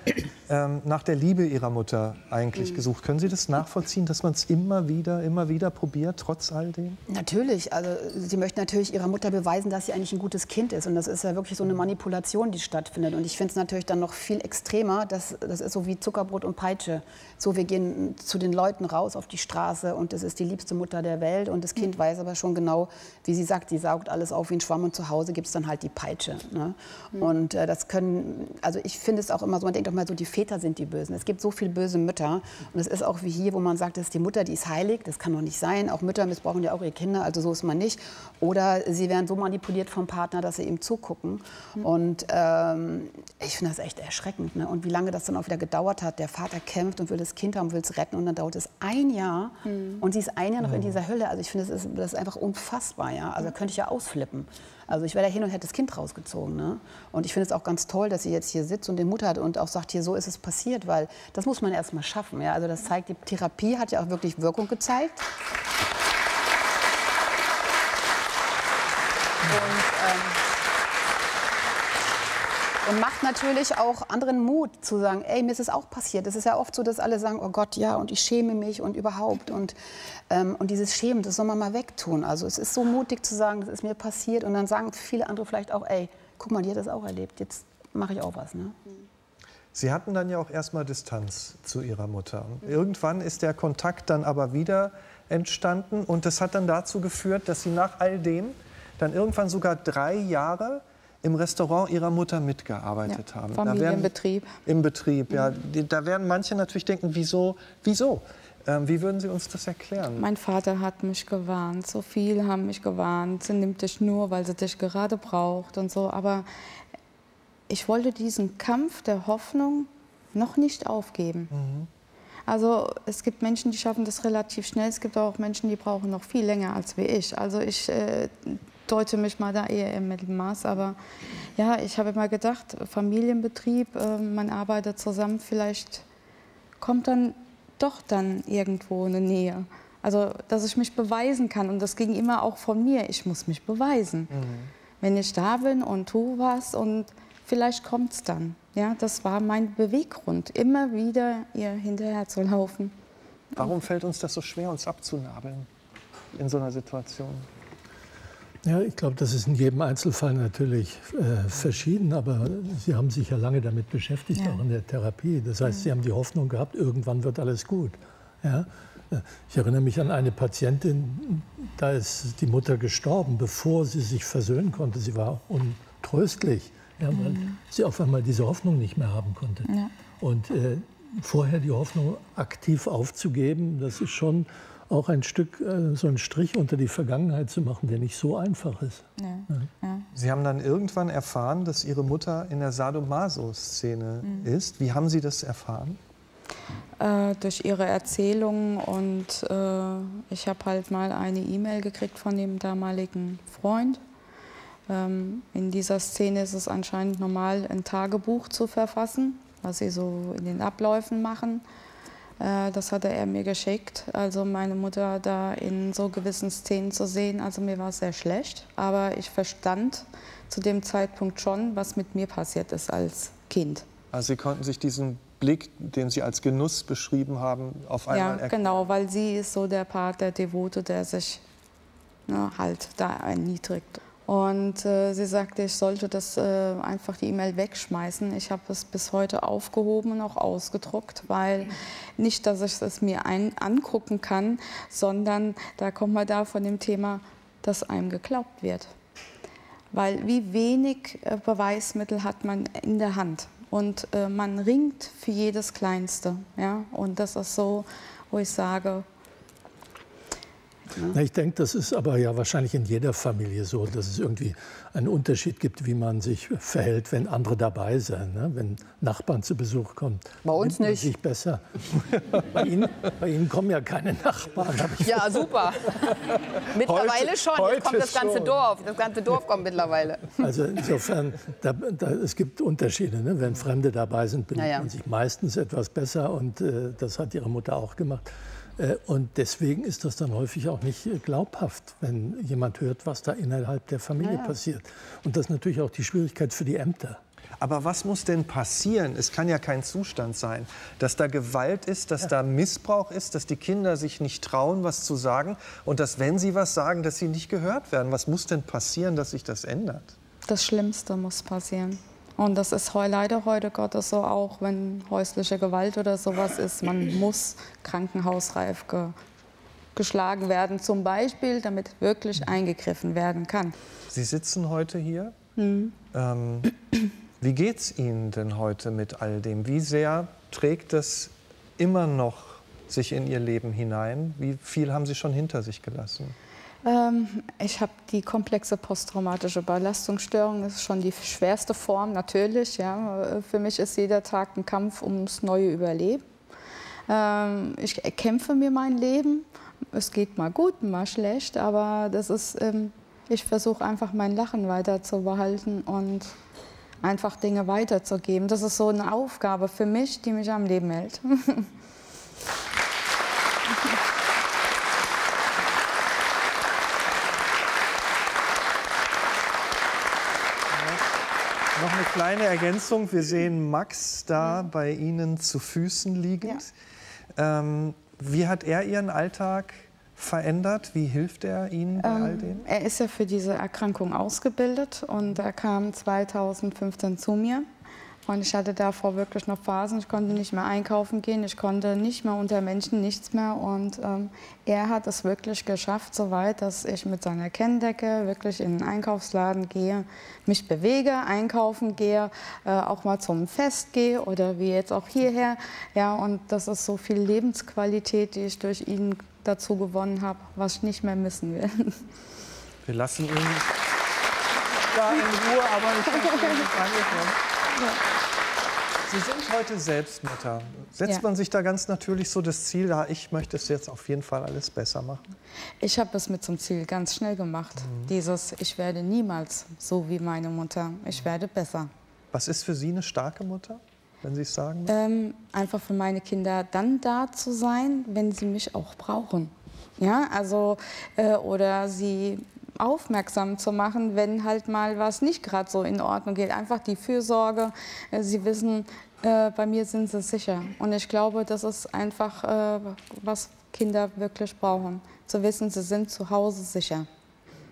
ähm, nach der Liebe Ihrer Mutter eigentlich gesucht. Können Sie das nachvollziehen, dass man es immer wieder, immer wieder probiert, trotz all dem? Natürlich. Also sie möchte natürlich ihrer Mutter beweisen, dass sie eigentlich ein gutes Kind ist. Und das ist ja wirklich so eine Manipulation, die stattfindet. Und ich finde es natürlich dann noch viel extremer. Das, das ist so wie Zuckerbrot und Peitsche. So, wir gehen zu den Leuten raus auf die Straße und das ist die liebste Mutter der Welt. Und das Kind weiß aber schon genau, wie sie sagt, sie saugt alles auf wie ein Schwamm. Und zu Hause gibt es dann halt die Peitsche. Ne? Und äh, das können, also ich finde es auch immer so, man denkt doch mal so, die Väter sind die Bösen. Es gibt so viele böse Mütter. Und es ist auch wie hier, wo man sagt, das ist die Mutter, die ist heilig. Das kann doch nicht sein. Auch Mütter missbrauchen ja auch ihre Kinder, also so ist man nicht. Oder sie werden so manipuliert vom Partner, dass sie ihm zugucken. Und ähm, ich finde das echt erschreckend. Ne? Und wie lange das dann auch wieder gedauert hat. Der Vater kämpft und will das Kind haben, will es retten. Und dann dauert es ein Jahr. Und sie ist ein Jahr noch in dieser Hölle. Also ich finde, das ist, das ist einfach unfassbar. Ja? Also da könnte ich ja ausflippen. Also ich wäre da hin und hätte das Kind rausgezogen. Ne? Und ich finde es auch ganz toll, dass sie jetzt hier sitzt und den Mut hat und auch sagt, hier so ist es passiert, weil das muss man erst mal schaffen. Ja? Also das zeigt, die Therapie hat ja auch wirklich Wirkung gezeigt. Und, ähm, und macht natürlich auch anderen Mut zu sagen, ey, mir ist es auch passiert. Es ist ja oft so, dass alle sagen, oh Gott, ja, und ich schäme mich und überhaupt. Und, ähm, und dieses Schämen, das soll man mal wegtun. Also es ist so mutig zu sagen, das ist mir passiert. Und dann sagen viele andere vielleicht auch, ey, guck mal, die hat das auch erlebt. Jetzt mache ich auch was. Ne? Sie hatten dann ja auch erstmal Distanz zu Ihrer Mutter. Irgendwann ist der Kontakt dann aber wieder entstanden und das hat dann dazu geführt, dass Sie nach all dem dann irgendwann sogar drei Jahre im Restaurant Ihrer Mutter mitgearbeitet Ja, haben. Familienbetrieb. Werden, Im Betrieb, ja. Die- Da werden manche natürlich denken, wieso? Wieso? Ähm, wie würden Sie uns das erklären? Mein Vater hat mich gewarnt, so viele haben mich gewarnt. Sie nimmt dich nur, weil sie dich gerade braucht und so. Aber ich wollte diesen Kampf der Hoffnung noch nicht aufgeben. Also es gibt Menschen, die schaffen das relativ schnell. Es gibt auch Menschen, die brauchen noch viel länger als wie ich. Also ich äh, deute mich mal da eher im Mittelmaß. Aber ja, ich habe immer gedacht, Familienbetrieb, äh, man arbeitet zusammen, vielleicht kommt dann doch dann irgendwo eine Nähe. Also, dass ich mich beweisen kann. Und das ging immer auch von mir. Ich muss mich beweisen. Wenn ich da bin und tue was und vielleicht kommt es dann. Ja, das war mein Beweggrund, immer wieder ihr hinterher zu laufen. Warum fällt uns das so schwer, uns abzunabeln in so einer Situation? Ja, ich glaube, das ist in jedem Einzelfall natürlich äh, verschieden, aber Sie haben sich ja lange damit beschäftigt, Ja. auch in der Therapie. Das heißt, Sie haben die Hoffnung gehabt, irgendwann wird alles gut. Ja? Äh, Ich erinnere mich an eine Patientin, da ist die Mutter gestorben, bevor sie sich versöhnen konnte. Sie war untröstlich, ja, weil sie auf einmal diese Hoffnung nicht mehr haben konnte. Und äh, vorher die Hoffnung aktiv aufzugeben, das ist schon auch ein Stück, äh, so ein Strich unter die Vergangenheit zu machen, der nicht so einfach ist. Sie haben dann irgendwann erfahren, dass Ihre Mutter in der Sadomaso-Szene ist. Wie haben Sie das erfahren? Äh, durch ihre Erzählungen und äh, ich habe halt mal eine E-Mail gekriegt von dem damaligen Freund, Ähm, in dieser Szene ist es anscheinend normal, ein Tagebuch zu verfassen, was sie so in den Abläufen machen. Äh, das hatte er mir geschickt. Also meine Mutter da in so gewissen Szenen zu sehen. Also mir war es sehr schlecht. Aber ich verstand zu dem Zeitpunkt schon, was mit mir passiert ist als Kind. Also Sie konnten sich diesen Blick, den Sie als Genuss beschrieben haben, auf einmal Ja, genau, weil sie ist so der Part, der Devote, der sich ne, halt da erniedrigt. Und äh, sie sagte, ich sollte das äh, einfach die E-Mail wegschmeißen. Ich habe es bis heute aufgehoben und auch ausgedruckt, weil nicht, dass ich es mir ein angucken kann, sondern da kommt man da von dem Thema, dass einem geglaubt wird. Weil wie wenig äh, Beweismittel hat man in der Hand und äh, man ringt für jedes Kleinste. Ja? Und das ist so, wo ich sage, Na, Ich denke, das ist aber ja wahrscheinlich in jeder Familie so, dass es irgendwie einen Unterschied gibt, wie man sich verhält, wenn andere dabei sind. Ne? Wenn Nachbarn zu Besuch kommen. Bei uns nicht. Sich besser. bei, Ihnen, bei Ihnen kommen ja keine Nachbarn. Ja, super. mittlerweile Heute- schon. heute Jetzt kommt das ganze schon. Dorf. Das ganze Dorf kommt mittlerweile. Also insofern, da, da, es gibt Unterschiede. Ne? Wenn Fremde dabei sind, benimmt Ja, ja. man sich meistens etwas besser und äh, das hat ihre Mutter auch gemacht. Äh, und deswegen ist das dann häufig auch nicht äh, glaubhaft, wenn jemand hört, was da innerhalb der Familie passiert. Und das ist natürlich auch die Schwierigkeit für die Ämter. Aber was muss denn passieren? Es kann ja kein Zustand sein, dass da Gewalt ist, dass da Missbrauch ist, dass die Kinder sich nicht trauen, was zu sagen und dass, wenn sie was sagen, dass sie nicht gehört werden. Was muss denn passieren, dass sich das ändert? das Schlimmste muss passieren. Und das ist leider heute Gottes so auch, wenn häusliche Gewalt oder sowas ist. Man muss krankenhausreif ge geschlagen werden, zum Beispiel, damit wirklich eingegriffen werden kann. Sie sitzen heute hier. Ähm, wie geht es Ihnen denn heute mit all dem? Wie sehr trägt das immer noch sich in Ihr Leben hinein? Wie viel haben Sie schon hinter sich gelassen? Ähm, ich habe die komplexe posttraumatische Belastungsstörung. Das ist schon die schwerste Form, natürlich. Ja. Für mich ist jeder Tag ein Kampf ums neue Überleben. Ähm, ich kämpfe mir mein Leben. Es geht mal gut, mal schlecht, aber das ist, ähm, ich versuche einfach mein Lachen weiter zu behalten und einfach Dinge weiterzugeben. Das ist so eine Aufgabe für mich, die mich am Leben hält. kleine Ergänzung. Wir sehen Max da bei Ihnen zu Füßen liegend. Ähm, wie hat er Ihren Alltag verändert? Wie hilft er Ihnen bei all dem? Er ist ja für diese Erkrankung ausgebildet und er kam 2015 zu mir. Und ich hatte davor wirklich noch Phasen, ich konnte nicht mehr einkaufen gehen, ich konnte nicht mehr unter Menschen, nichts mehr. Und ähm, er hat es wirklich geschafft, soweit, dass ich mit seiner Kenndecke wirklich in den Einkaufsladen gehe, mich bewege, einkaufen gehe, äh, auch mal zum Fest gehe oder wie jetzt auch hierher. Ja, und das ist so viel Lebensqualität, die ich durch ihn dazu gewonnen habe, was ich nicht mehr missen will. Wir lassen ihn. Da in Ruhe, aber ich sind angekommen. Sie sind heute selbst Mutter. Setzt Ja. man sich da ganz natürlich so das Ziel, ja, ich möchte es jetzt auf jeden Fall alles besser machen? Ich habe es mit zum Ziel ganz schnell gemacht. Dieses, ich werde niemals so wie meine Mutter. Ich werde besser. Was ist für Sie eine starke Mutter, wenn Sie es sagen? Ähm, einfach für meine Kinder dann da zu sein, wenn sie mich auch brauchen. Ja, also, äh, oder sie aufmerksam zu machen, wenn halt mal was nicht gerade so in Ordnung geht. Einfach die Fürsorge. Äh, sie wissen, äh, bei mir sind sie sicher. Und ich glaube, das ist einfach, äh, was Kinder wirklich brauchen. Zu wissen, sie sind zu Hause sicher.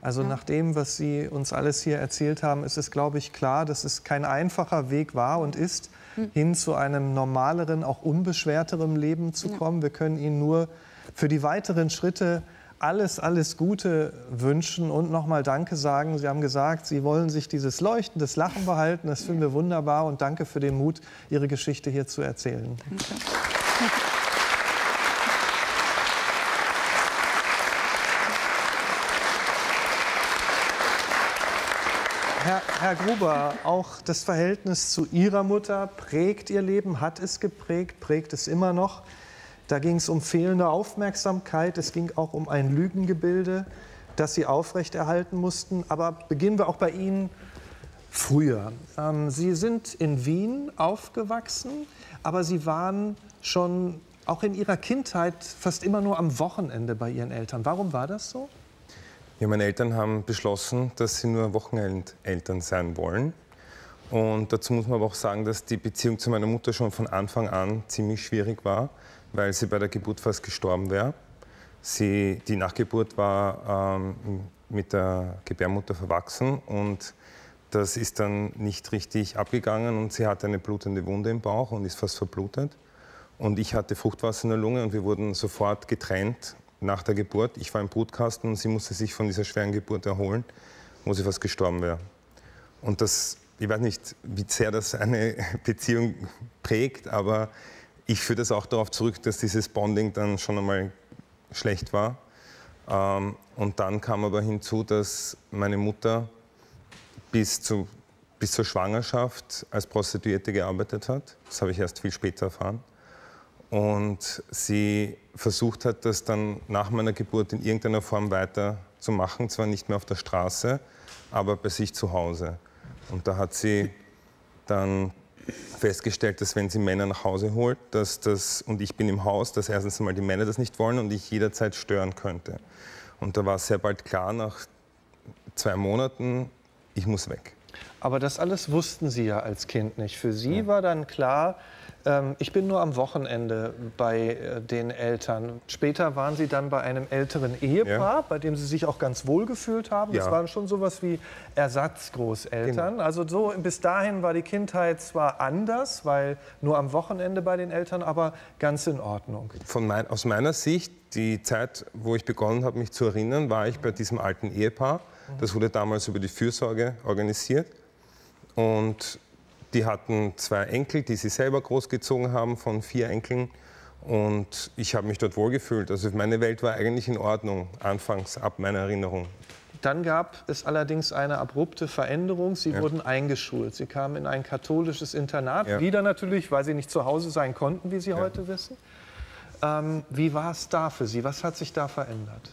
Also nach dem, was Sie uns alles hier erzählt haben, ist es, glaube ich, klar, dass es kein einfacher Weg war und ist, hin zu einem normaleren, auch unbeschwerteren Leben zu kommen. Wir können Ihnen nur für die weiteren Schritte alles, alles Gute wünschen und nochmal Danke sagen. Sie haben gesagt, Sie wollen sich dieses Leuchten, das Lachen behalten. Das finden wir wunderbar und danke für den Mut, Ihre Geschichte hier zu erzählen. Herr, Herr Gruber, auch das Verhältnis zu Ihrer Mutter prägt Ihr Leben, hat es geprägt, prägt es immer noch. Da ging es um fehlende Aufmerksamkeit, es ging auch um ein Lügengebilde. das Sie aufrechterhalten mussten. Aber beginnen wir auch bei Ihnen früher. Ähm, Sie sind in Wien aufgewachsen, aber Sie waren schon auch in Ihrer Kindheit fast immer nur am Wochenende bei Ihren Eltern. Warum war das so? Ja, meine Eltern haben beschlossen, dass sie nur Wochenendeltern sein wollen. Und dazu muss man aber auch sagen, dass die Beziehung zu meiner Mutter schon von Anfang an ziemlich schwierig war, weil sie bei der Geburt fast gestorben wäre. Sie, die Nachgeburt war ähm, mit der Gebärmutter verwachsen und das ist dann nicht richtig abgegangen und sie hatte eine blutende Wunde im Bauch und ist fast verblutet. Und ich hatte Fruchtwasser in der Lunge und wir wurden sofort getrennt nach der Geburt. Ich war im Brutkasten und sie musste sich von dieser schweren Geburt erholen, wo sie fast gestorben wäre. Und das ich weiß nicht, wie sehr das eine Beziehung prägt, aber ich führe das auch darauf zurück, dass dieses Bonding dann schon einmal schlecht war. Ähm, und dann kam aber hinzu, dass meine Mutter bis, zu, bis zur Schwangerschaft als Prostituierte gearbeitet hat. Das habe ich erst viel später erfahren. Und sie versucht hat, das dann nach meiner Geburt in irgendeiner Form weiterzumachen. Zwar nicht mehr auf der Straße, aber bei sich zu Hause. Und da hat sie dann festgestellt, dass wenn sie Männer nach Hause holt, dass das, und ich bin im Haus, dass erstens einmal die Männer das nicht wollen und ich jederzeit stören könnte. Und da war sehr bald klar, nach zwei Monaten, ich muss weg. Aber das alles wussten Sie ja als Kind nicht. Für Sie ja. war dann klar, ich bin nur am Wochenende bei äh, den Eltern. Später waren Sie dann bei einem älteren Ehepaar, ja. bei dem Sie sich auch ganz wohl gefühlt haben. Das waren schon sowas wie Ersatzgroßeltern. Genau. Also so bis dahin war die Kindheit zwar anders, weil nur am Wochenende bei den Eltern, aber ganz in Ordnung. Von mein, aus meiner Sicht, die Zeit, wo ich begonnen habe, mich zu erinnern, war ich bei diesem alten Ehepaar. Das wurde damals über die Fürsorge organisiert. Und die hatten zwei Enkel, die sie selber großgezogen haben, von vier Enkeln. Und ich habe mich dort wohlgefühlt. Also meine Welt war eigentlich in Ordnung, anfangs ab meiner Erinnerung. Dann gab es allerdings eine abrupte Veränderung. Sie ja. wurden eingeschult. Sie kamen in ein katholisches Internat. Ja. Wieder natürlich, weil Sie nicht zu Hause sein konnten, wie Sie ja. heute wissen. Ähm, wie war es da für Sie? Was hat sich da verändert?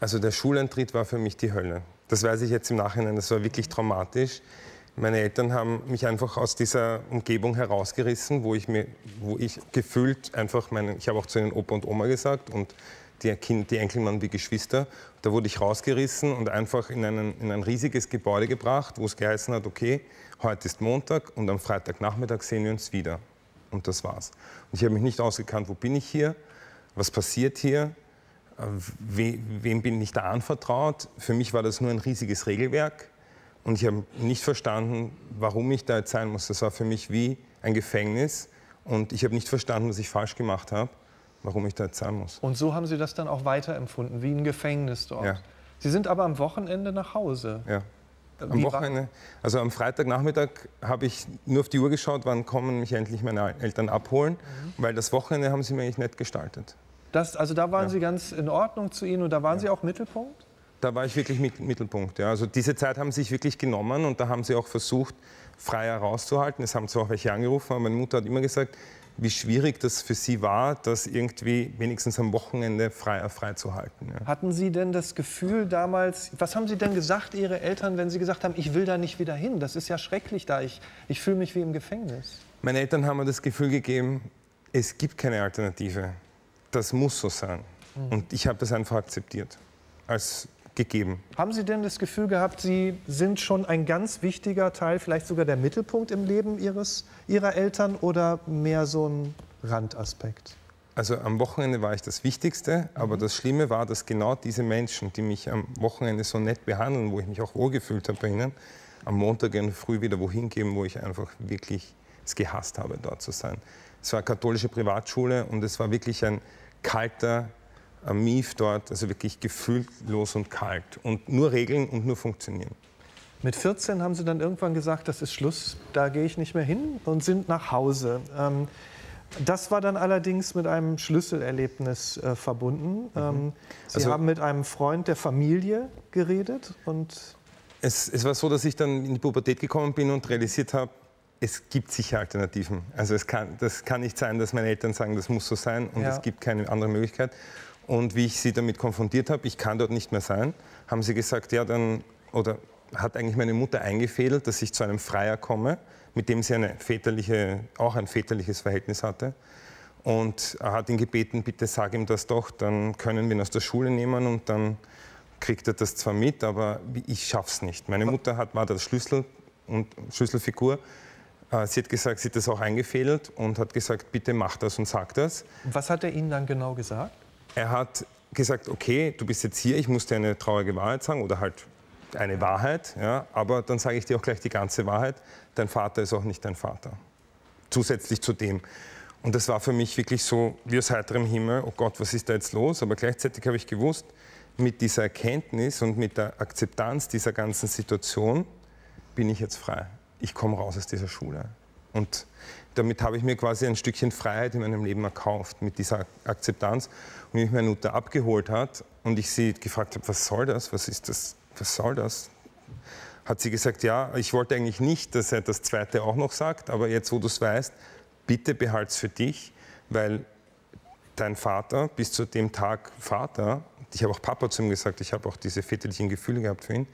Also der Schuleintritt war für mich die Hölle. Das weiß ich jetzt im Nachhinein. Das war wirklich traumatisch. Meine Eltern haben mich einfach aus dieser Umgebung herausgerissen, wo ich, mir, wo ich gefühlt einfach, meine, ich habe auch zu den Opa und Oma gesagt und die, kind, die Enkel waren wie Geschwister. Da wurde ich rausgerissen und einfach in, einen, in ein riesiges Gebäude gebracht, wo es geheißen hat, okay, heute ist Montag und am Freitagnachmittag sehen wir uns wieder. Und das war's. Und ich habe mich nicht ausgekannt, wo bin ich hier, was passiert hier, we, wem bin ich da anvertraut. Für mich war das nur ein riesiges Regelwerk und ich habe nicht verstanden, warum ich da jetzt sein muss. Das war für mich wie ein Gefängnis. Und ich habe nicht verstanden, was ich falsch gemacht habe, warum ich da jetzt sein muss. Und so haben Sie das dann auch weiterempfunden, wie ein Gefängnis dort. Ja. Sie sind aber am Wochenende nach Hause. Ja. Am wie Wochenende, also am Freitagnachmittag habe ich nur auf die Uhr geschaut, wann kommen mich endlich meine Eltern abholen, mhm. weil das Wochenende haben sie mir eigentlich nicht gestaltet. Das, also da waren ja. Sie ganz in Ordnung zu Ihnen und da waren ja. Sie auch Mittelpunkt? Da war ich wirklich mit, Mittelpunkt. Ja. Also diese Zeit haben sie sich wirklich genommen und da haben sie auch versucht, freier rauszuhalten. Es haben zwar auch welche angerufen, aber meine Mutter hat immer gesagt, wie schwierig das für sie war, das irgendwie wenigstens am Wochenende freier freizuhalten. Ja. Hatten Sie denn das Gefühl damals, was haben Sie denn gesagt, Ihre Eltern, wenn Sie gesagt haben, ich will da nicht wieder hin? Das ist ja schrecklich da, ich, ich fühle mich wie im Gefängnis. Meine Eltern haben mir das Gefühl gegeben, es gibt keine Alternative. Das muss so sein. Mhm. Und ich habe das einfach akzeptiert als gegeben. Haben Sie denn das Gefühl gehabt, Sie sind schon ein ganz wichtiger Teil, vielleicht sogar der Mittelpunkt im Leben Ihres, Ihrer Eltern oder mehr so ein Randaspekt? Also am Wochenende war ich das Wichtigste, aber mhm. das Schlimme war, dass genau diese Menschen, die mich am Wochenende so nett behandeln, wo ich mich auch wohlgefühlt habe bei ihnen, am Montag in Früh wieder wohin geben, wo ich einfach wirklich es gehasst habe, dort zu sein. Es war eine katholische Privatschule und es war wirklich ein kalter, am MIF dort, also wirklich gefühllos und kalt und nur Regeln und nur funktionieren. Mit 14 haben Sie dann irgendwann gesagt, das ist Schluss, da gehe ich nicht mehr hin und sind nach Hause. Ähm, das war dann allerdings mit einem Schlüsselerlebnis äh, verbunden. Mhm. Ähm, Sie also, haben mit einem Freund der Familie geredet und es, es, war so, dass ich dann in die Pubertät gekommen bin und realisiert habe, es gibt sicher Alternativen. Also es kann, das kann nicht sein, dass meine Eltern sagen, das muss so sein und ja. es gibt keine andere Möglichkeit. Und wie ich sie damit konfrontiert habe, ich kann dort nicht mehr sein, haben sie gesagt, ja, dann, oder hat eigentlich meine Mutter eingefädelt, dass ich zu einem Freier komme, mit dem sie eine väterliche, auch ein väterliches Verhältnis hatte. Und er hat ihn gebeten, bitte sag ihm das doch, dann können wir ihn aus der Schule nehmen und dann kriegt er das zwar mit, aber ich schaff's nicht. Meine Mutter hat, war der Schlüssel und Schlüsselfigur. Äh, sie hat gesagt, sie hat das auch eingefädelt und hat gesagt, bitte mach das und sag das. Was hat er Ihnen dann genau gesagt? Er hat gesagt, okay, du bist jetzt hier, ich muss dir eine traurige Wahrheit sagen oder halt eine Wahrheit, ja, aber dann sage ich dir auch gleich die ganze Wahrheit, dein Vater ist auch nicht dein Vater. Zusätzlich zu dem. Und das war für mich wirklich so wie aus heiterem Himmel, oh Gott, was ist da jetzt los? Aber gleichzeitig habe ich gewusst, mit dieser Erkenntnis und mit der Akzeptanz dieser ganzen Situation bin ich jetzt frei. Ich komme raus aus dieser Schule. Und damit habe ich mir quasi ein Stückchen Freiheit in meinem Leben erkauft, mit dieser Akzeptanz. Und wie mich meine Mutter abgeholt hat und ich sie gefragt habe, was soll das, was ist das, was soll das? Hat sie gesagt, ja, ich wollte eigentlich nicht, dass er das Zweite auch noch sagt, aber jetzt, wo du es weißt, bitte behalt's für dich, weil dein Vater, bis zu dem Tag Vater, ich habe auch Papa zu ihm gesagt, ich habe auch diese väterlichen Gefühle gehabt für ihn,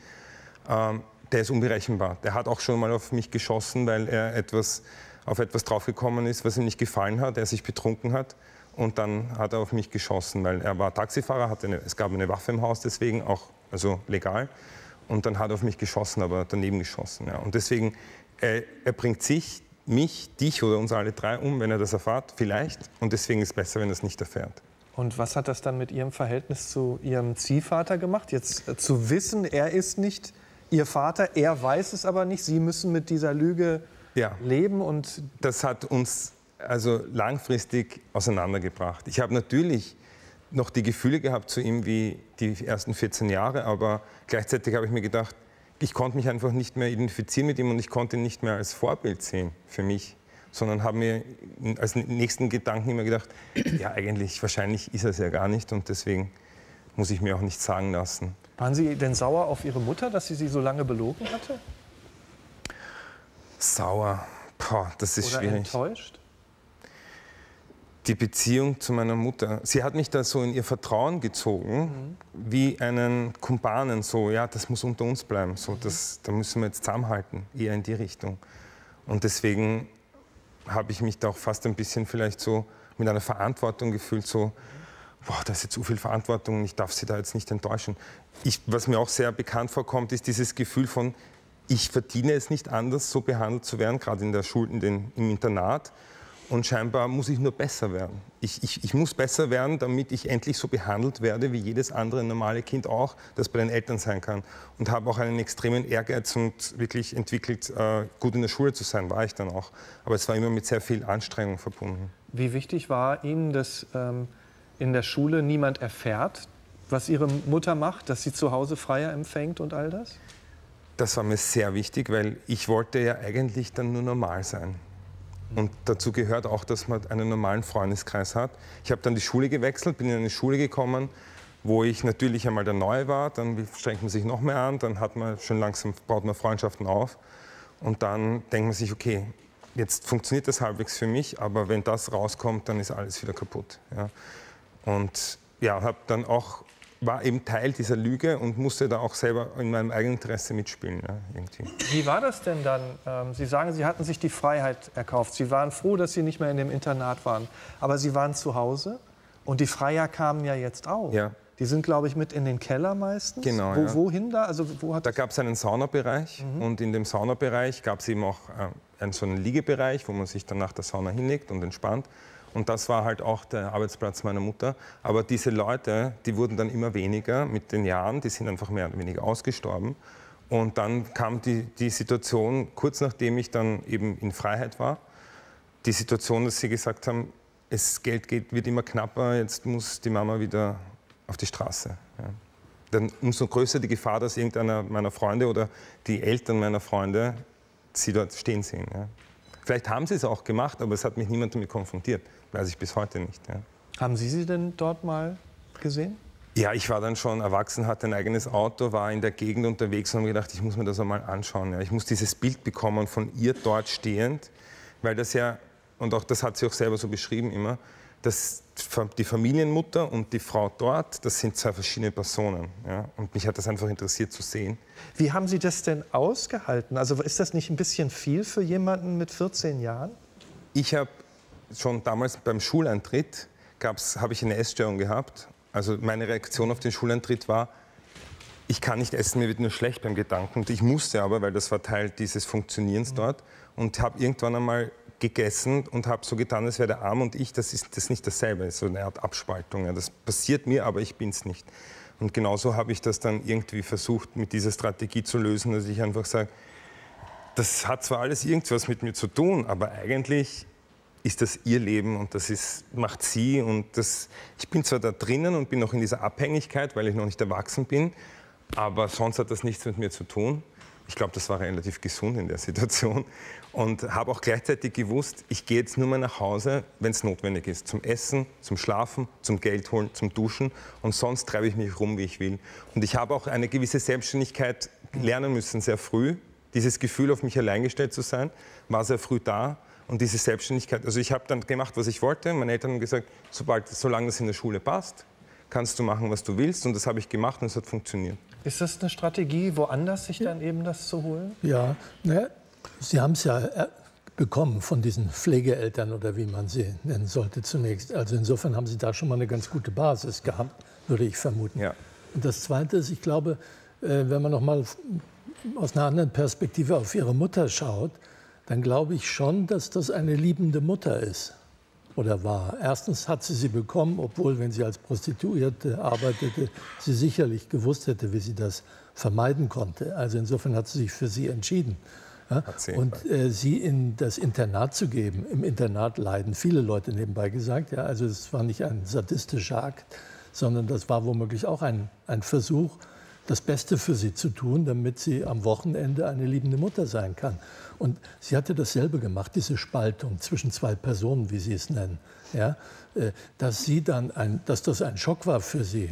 ähm, der ist unberechenbar. Der hat auch schon mal auf mich geschossen, weil er etwas, auf etwas draufgekommen ist, was ihm nicht gefallen hat, er sich betrunken hat. Und dann hat er auf mich geschossen, weil er war Taxifahrer, hatte eine, es gab eine Waffe im Haus, deswegen auch also legal. Und dann hat er auf mich geschossen, aber daneben geschossen. Ja. Und deswegen, er, er bringt sich, mich, dich oder uns alle drei um, wenn er das erfahrt, vielleicht. Und deswegen ist es besser, wenn er es nicht erfährt. Und was hat das dann mit Ihrem Verhältnis zu Ihrem Ziehvater gemacht? Jetzt äh, zu wissen, er ist nicht Ihr Vater, er weiß es aber nicht. Sie müssen mit dieser Lüge Ja. leben und das hat uns also langfristig auseinandergebracht. Ich habe natürlich noch die Gefühle gehabt zu ihm wie die ersten 14 Jahre, aber gleichzeitig habe ich mir gedacht, ich konnte mich einfach nicht mehr identifizieren mit ihm und ich konnte ihn nicht mehr als Vorbild sehen für mich, sondern habe mir als nächsten Gedanken immer gedacht, ja eigentlich, wahrscheinlich ist er es ja gar nicht und deswegen muss ich mir auch nichts sagen lassen. Waren Sie denn sauer auf Ihre Mutter, dass sie Sie so lange belogen hatte? Sauer, Boah, das ist Oder schwierig. enttäuscht? die Beziehung zu meiner Mutter. Sie hat mich da so in ihr Vertrauen gezogen, wie einen Kumpanen, so, ja, das muss unter uns bleiben, so, das, da müssen wir jetzt zusammenhalten, eher in die Richtung. Und deswegen habe ich mich da auch fast ein bisschen vielleicht so mit einer Verantwortung gefühlt, so, boah, da ist jetzt so viel Verantwortung und ich darf sie da jetzt nicht enttäuschen. Ich, was mir auch sehr bekannt vorkommt, ist dieses Gefühl von, ich verdiene es nicht anders, so behandelt zu werden, gerade in der Schule, in den, im Internat. Und scheinbar muss ich nur besser werden. Ich, ich, ich muss besser werden, damit ich endlich so behandelt werde, wie jedes andere normale Kind auch, das bei den Eltern sein kann. Und habe auch einen extremen Ehrgeiz und wirklich entwickelt, äh, gut in der Schule zu sein, war ich dann auch. Aber es war immer mit sehr viel Anstrengung verbunden. Wie wichtig war Ihnen, dass ähm, in der Schule niemand erfährt, was Ihre Mutter macht, dass sie zu Hause Freier empfängt und all das? Das war mir sehr wichtig, weil ich wollte ja eigentlich dann nur normal sein. Und dazu gehört auch, dass man einen normalen Freundeskreis hat. Ich habe dann die Schule gewechselt, bin in eine Schule gekommen, wo ich natürlich einmal der Neue war. Dann strengt man sich noch mehr an, dann hat man schon langsam baut man Freundschaften auf. Und dann denkt man sich, okay, jetzt funktioniert das halbwegs für mich, aber wenn das rauskommt, dann ist alles wieder kaputt. Ja. Und ja, habe dann auch war eben Teil dieser Lüge und musste da auch selber in meinem eigenen Interesse mitspielen. Ja, irgendwie. Wie war das denn dann? Ähm, Sie sagen, Sie hatten sich die Freiheit erkauft. Sie waren froh, dass Sie nicht mehr in dem Internat waren. Aber Sie waren zu Hause und die Freier kamen ja jetzt auch. Ja. Die sind, glaube ich, mit in den Keller meistens. Genau, Wo, ja. Wohin da? Also, wo hat Da gab es einen Saunabereich und in dem Saunabereich gab es eben auch äh, einen, so einen Liegebereich, wo man sich dann nach der Sauna hinlegt und entspannt. Und das war halt auch der Arbeitsplatz meiner Mutter. Aber diese Leute, die wurden dann immer weniger mit den Jahren, die sind einfach mehr oder weniger ausgestorben. Und dann kam die, die Situation, kurz nachdem ich dann eben in Freiheit war, die Situation, dass sie gesagt haben, das Geld geht, wird immer knapper, jetzt muss die Mama wieder auf die Straße. Ja. Dann umso größer die Gefahr, dass irgendeiner meiner Freunde oder die Eltern meiner Freunde sie dort stehen sehen. Ja. Vielleicht haben sie es auch gemacht, aber es hat mich niemand damit konfrontiert. Weiß ich bis heute nicht. Ja. Haben Sie sie denn dort mal gesehen? Ja, ich war dann schon erwachsen, hatte ein eigenes Auto, war in der Gegend unterwegs und habe gedacht, ich muss mir das einmal anschauen. Ja. Ich muss dieses Bild bekommen von ihr dort stehend, weil das ja, und auch das hat sie auch selber so beschrieben immer, dass die Familienmutter und die Frau dort, das sind zwei verschiedene Personen. Ja? Und mich hat das einfach interessiert zu sehen. Wie haben Sie das denn ausgehalten? Also ist das nicht ein bisschen viel für jemanden mit 14 Jahren? Ich habe schon damals beim Schuleintritt, habe ich eine Essstörung gehabt. Also meine Reaktion auf den Schuleintritt war, ich kann nicht essen, mir wird nur schlecht beim Gedanken. Und ich musste aber, weil das war Teil dieses Funktionierens mhm. dort. Und habe irgendwann einmal gegessen und habe so getan, als wäre der Arm und ich, das ist das nicht dasselbe, das ist so eine Art Abspaltung. Ja. Das passiert mir, aber ich bin es nicht. Und genauso habe ich das dann irgendwie versucht, mit dieser Strategie zu lösen, dass ich einfach sage, das hat zwar alles irgendwas mit mir zu tun, aber eigentlich ist das ihr Leben und das ist, macht sie. Und das, ich bin zwar da drinnen und bin noch in dieser Abhängigkeit, weil ich noch nicht erwachsen bin, aber sonst hat das nichts mit mir zu tun. Ich glaube, das war relativ gesund in der Situation. Und habe auch gleichzeitig gewusst, ich gehe jetzt nur mal nach Hause, wenn es notwendig ist. Zum Essen, zum Schlafen, zum Geld holen, zum Duschen. Und sonst treibe ich mich rum, wie ich will. Und ich habe auch eine gewisse Selbstständigkeit lernen müssen, sehr früh. Dieses Gefühl, auf mich allein gestellt zu sein, war sehr früh da. Und diese Selbstständigkeit, also ich habe dann gemacht, was ich wollte. Meine Eltern haben gesagt, sobald, solange es in der Schule passt, kannst du machen, was du willst. Und das habe ich gemacht und es hat funktioniert. Ist das eine Strategie, woanders sich dann eben das zu holen? Ja, ne, Sie haben es ja äh, bekommen von diesen Pflegeeltern oder wie man sie nennen sollte zunächst. Also insofern haben Sie da schon mal eine ganz gute Basis gehabt, würde ich vermuten. Ja. Und das Zweite ist, ich glaube, äh, wenn man noch mal aus einer anderen Perspektive auf Ihre Mutter schaut, dann glaube ich schon, dass das eine liebende Mutter ist oder war. Erstens hat sie sie bekommen, obwohl, wenn sie als Prostituierte arbeitete, sie sicherlich gewusst hätte, wie sie das vermeiden konnte. Also insofern hat sie sich für sie entschieden. Ja? Und äh, sie in das Internat zu geben. Im Internat leiden viele Leute nebenbei gesagt. Ja? Also es war nicht ein sadistischer Akt, sondern das war womöglich auch ein, ein Versuch, das Beste für sie zu tun, damit sie am Wochenende eine liebende Mutter sein kann. Und sie hatte dasselbe gemacht, diese Spaltung zwischen zwei Personen, wie Sie es nennen. Ja, äh, dass, sie dann ein, dass das ein Schock war für sie,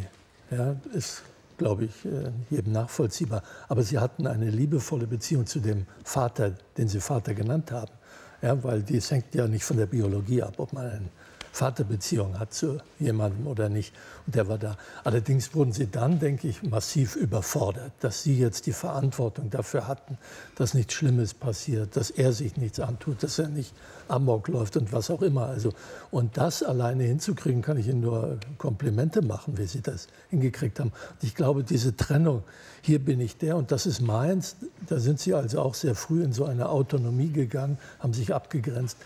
ja, ist, glaube ich, äh, jedem nachvollziehbar. Aber sie hatten eine liebevolle Beziehung zu dem Vater, den sie Vater genannt haben. Ja, weil dies hängt ja nicht von der Biologie ab, ob man einen Vaterbeziehung hat zu jemandem oder nicht. Und der war da. Allerdings wurden sie dann, denke ich, massiv überfordert, dass sie jetzt die Verantwortung dafür hatten, dass nichts Schlimmes passiert, dass er sich nichts antut, dass er nicht Amok läuft und was auch immer. Also, und das alleine hinzukriegen, kann ich Ihnen nur Komplimente machen, wie Sie das hingekriegt haben. Und ich glaube, diese Trennung, hier bin ich der und das ist meins, da sind Sie also auch sehr früh in so eine Autonomie gegangen, haben sich abgegrenzt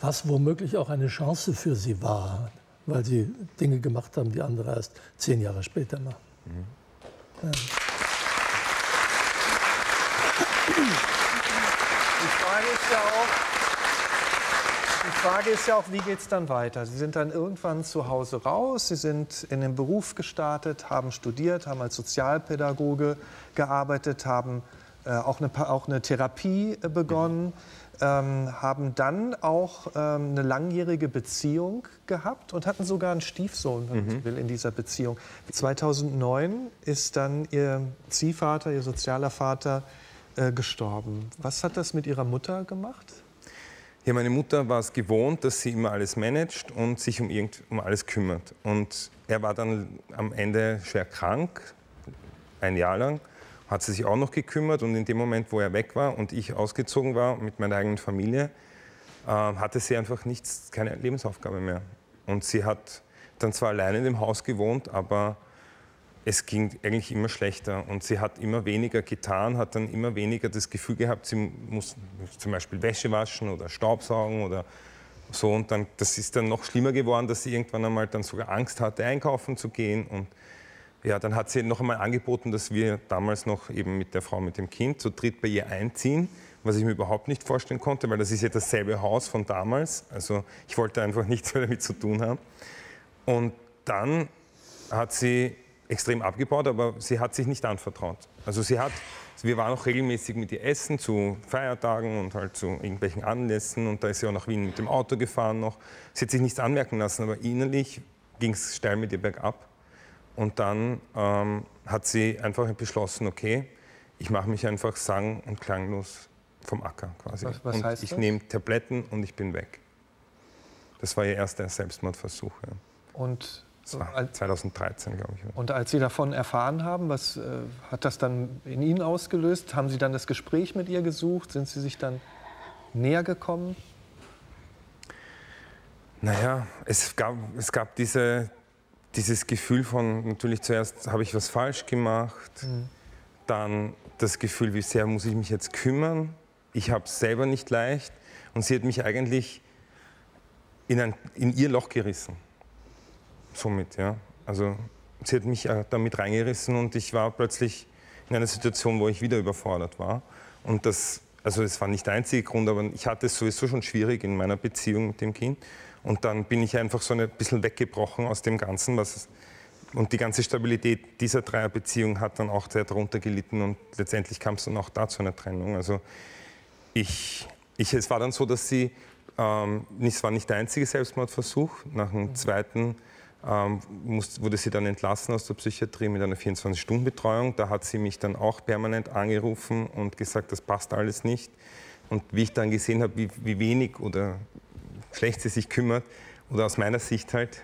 was womöglich auch eine Chance für sie war, weil sie Dinge gemacht haben, die andere erst zehn Jahre später machen. Mhm. Ja. Die Frage ist ja auch, die Frage ist ja auch, wie geht es dann weiter? Sie sind dann irgendwann zu Hause raus, Sie sind in den Beruf gestartet, haben studiert, haben als Sozialpädagoge gearbeitet, haben äh, auch, eine, auch eine Therapie äh, begonnen ähm, haben dann auch ähm, eine langjährige Beziehung gehabt und hatten sogar einen Stiefsohn, wenn mhm. will, in dieser Beziehung. 2009 ist dann ihr Ziehvater, ihr sozialer Vater, äh, gestorben. Was hat das mit ihrer Mutter gemacht? Ja, meine Mutter war es gewohnt, dass sie immer alles managt und sich um, irgend, um alles kümmert. Und er war dann am Ende schwer krank, ein Jahr lang hat sie sich auch noch gekümmert und in dem Moment, wo er weg war und ich ausgezogen war mit meiner eigenen Familie, äh, hatte sie einfach nichts, keine Lebensaufgabe mehr. Und sie hat dann zwar alleine in dem Haus gewohnt, aber es ging eigentlich immer schlechter. Und sie hat immer weniger getan, hat dann immer weniger das Gefühl gehabt, sie muss zum Beispiel Wäsche waschen oder Staubsaugen oder so. Und dann, das ist dann noch schlimmer geworden, dass sie irgendwann einmal dann sogar Angst hatte, einkaufen zu gehen. Und ja, dann hat sie noch einmal angeboten, dass wir damals noch eben mit der Frau mit dem Kind zu dritt bei ihr einziehen, was ich mir überhaupt nicht vorstellen konnte, weil das ist ja dasselbe Haus von damals. Also ich wollte einfach nichts mehr damit zu tun haben. Und dann hat sie extrem abgebaut, aber sie hat sich nicht anvertraut. Also sie hat, wir waren auch regelmäßig mit ihr essen zu Feiertagen und halt zu irgendwelchen Anlässen und da ist sie auch nach Wien mit dem Auto gefahren noch. Sie hat sich nichts anmerken lassen, aber innerlich ging es steil mit ihr bergab. Und dann ähm, hat sie einfach beschlossen, okay, ich mache mich einfach sang- und klanglos vom Acker quasi. Was, was und heißt ich nehme Tabletten und ich bin weg. Das war ihr erster Selbstmordversuch. Ja. Und, Das war 2013, glaube ich. und als Sie davon erfahren haben, was äh, hat das dann in Ihnen ausgelöst? Haben Sie dann das Gespräch mit ihr gesucht? Sind Sie sich dann näher gekommen? Naja, es gab, es gab diese, dieses Gefühl von, natürlich zuerst habe ich was falsch gemacht, dann das Gefühl, wie sehr muss ich mich jetzt kümmern. Ich habe es selber nicht leicht und sie hat mich eigentlich in, ein, in ihr Loch gerissen. Somit, ja. Also sie hat mich äh, damit reingerissen und ich war plötzlich in einer Situation, wo ich wieder überfordert war. Und das, also das war nicht der einzige Grund, aber ich hatte es sowieso schon schwierig in meiner Beziehung mit dem Kind. Und dann bin ich einfach so ein bisschen weggebrochen aus dem Ganzen. Was, und die ganze Stabilität dieser Dreierbeziehung hat dann auch sehr darunter gelitten und letztendlich kam es dann auch da zu einer Trennung. Also ich, ich, es war dann so, dass sie, ähm, es war nicht der einzige Selbstmordversuch. Nach dem zweiten ähm, muss, wurde sie dann entlassen aus der Psychiatrie mit einer 24-Stunden-Betreuung. Da hat sie mich dann auch permanent angerufen und gesagt, das passt alles nicht. Und wie ich dann gesehen habe, wie, wie wenig oder schlecht sie sich kümmert, oder aus meiner Sicht halt,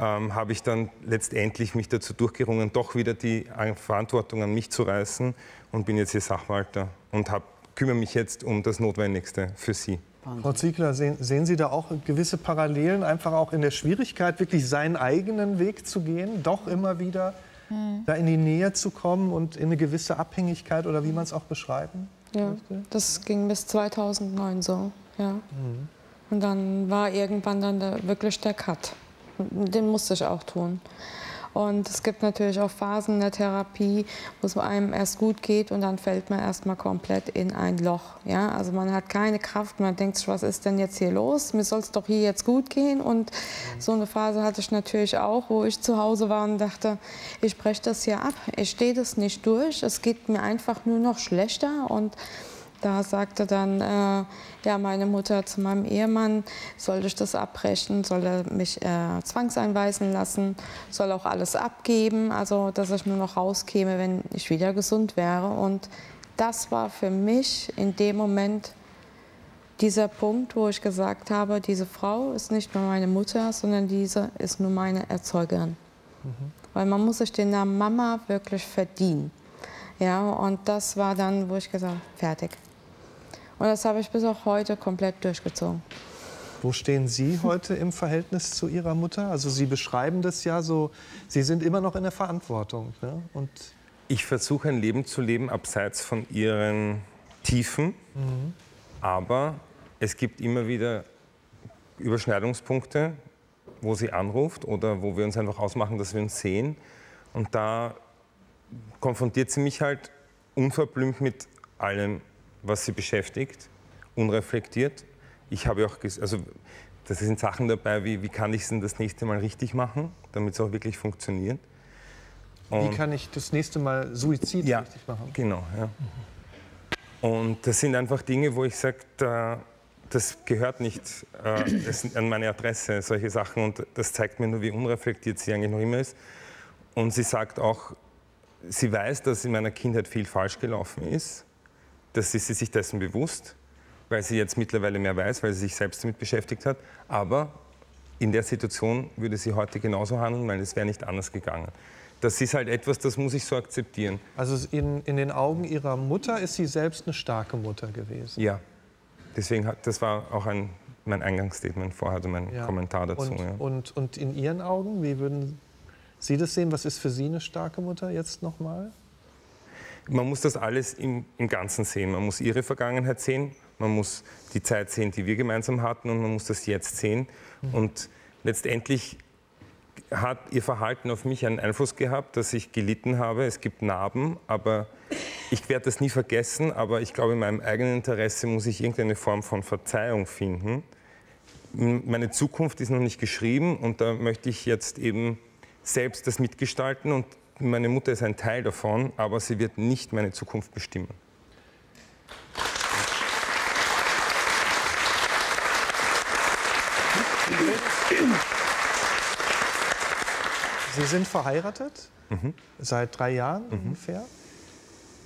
ähm, habe ich dann letztendlich mich dazu durchgerungen, doch wieder die Verantwortung an mich zu reißen und bin jetzt hier Sachwalter und hab, kümmere mich jetzt um das Notwendigste für sie. Frau Ziegler, sehen, sehen Sie da auch gewisse Parallelen, einfach auch in der Schwierigkeit, wirklich seinen eigenen Weg zu gehen, doch immer wieder da in die Nähe zu kommen und in eine gewisse Abhängigkeit oder wie man es auch beschreiben Ja, möchte? das ging bis 2009 so. Ja. Und dann war irgendwann dann der, wirklich der Cut. Den musste ich auch tun. Und es gibt natürlich auch Phasen in der Therapie, wo es einem erst gut geht und dann fällt man erstmal komplett in ein Loch. Ja? Also man hat keine Kraft, man denkt sich, was ist denn jetzt hier los? Mir soll es doch hier jetzt gut gehen. Und so eine Phase hatte ich natürlich auch, wo ich zu Hause war und dachte, ich breche das hier ab, ich stehe das nicht durch, es geht mir einfach nur noch schlechter. Und da sagte dann äh, ja, meine Mutter zu meinem Ehemann, soll ich das abbrechen, soll er mich äh, zwangseinweisen lassen, soll auch alles abgeben, also dass ich nur noch rauskäme, wenn ich wieder gesund wäre. Und das war für mich in dem Moment dieser Punkt, wo ich gesagt habe, diese Frau ist nicht nur meine Mutter, sondern diese ist nur meine Erzeugerin. Weil man muss sich den Namen Mama wirklich verdienen. Ja, und das war dann, wo ich gesagt habe, fertig. Und das habe ich bis auch heute komplett durchgezogen. Wo stehen Sie heute im Verhältnis zu Ihrer Mutter? Also Sie beschreiben das ja so, Sie sind immer noch in der Verantwortung. Ne? Und Ich versuche ein Leben zu leben abseits von ihren Tiefen, aber es gibt immer wieder Überschneidungspunkte, wo sie anruft oder wo wir uns einfach ausmachen, dass wir uns sehen. Und da konfrontiert sie mich halt unverblümt mit allem, was sie beschäftigt, unreflektiert. Ich habe auch, also das sind Sachen dabei, wie, wie kann ich es denn das nächste Mal richtig machen, damit es auch wirklich funktioniert. wie Und- kann ich das nächste Mal Suizid ja, richtig machen? Genau, ja. Und das sind einfach Dinge, wo ich sage, da, das gehört nicht äh, das, an meine Adresse, solche Sachen. Und das zeigt mir nur, wie unreflektiert sie eigentlich noch immer ist. Und sie sagt auch, sie weiß, dass in meiner Kindheit viel falsch gelaufen ist. Das ist sie sich dessen bewusst, weil sie jetzt mittlerweile mehr weiß, weil sie sich selbst damit beschäftigt hat. Aber in der Situation würde sie heute genauso handeln, weil es wäre nicht anders gegangen. Das ist halt etwas, das muss ich so akzeptieren. Also in, in den Augen Ihrer Mutter ist sie selbst eine starke Mutter gewesen. Ja, deswegen hat, das war auch ein, mein Eingangsstatement vorher, also mein Ja. Kommentar dazu. Und, ja. und, und in Ihren Augen, wie würden Sie das sehen? Was ist für Sie eine starke Mutter jetzt nochmal? Man muss das alles im, im Ganzen sehen. Man muss ihre Vergangenheit sehen, man muss die Zeit sehen, die wir gemeinsam hatten und man muss das Jetzt sehen. Und letztendlich hat ihr Verhalten auf mich einen Einfluss gehabt, dass ich gelitten habe. Es gibt Narben, aber ich werde das nie vergessen. Aber ich glaube, in meinem eigenen Interesse muss ich irgendeine Form von Verzeihung finden. Meine Zukunft ist noch nicht geschrieben und da möchte ich jetzt eben selbst das mitgestalten und meine Mutter ist ein Teil davon, aber sie wird nicht meine Zukunft bestimmen. Sie sind verheiratet, seit drei Jahren ungefähr.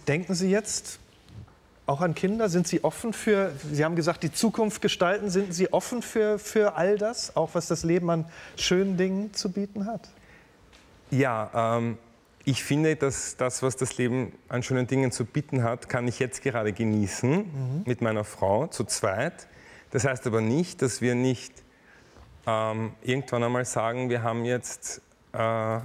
Denken Sie jetzt auch an Kinder? Sind Sie offen für, Sie haben gesagt, die Zukunft gestalten, sind Sie offen für, für all das, auch was das Leben an schönen Dingen zu bieten hat? Ja, ähm, ich finde, dass das, was das Leben an schönen Dingen zu bieten hat, kann ich jetzt gerade genießen mhm. mit meiner Frau zu zweit. Das heißt aber nicht, dass wir nicht ähm, irgendwann einmal sagen, wir haben jetzt äh,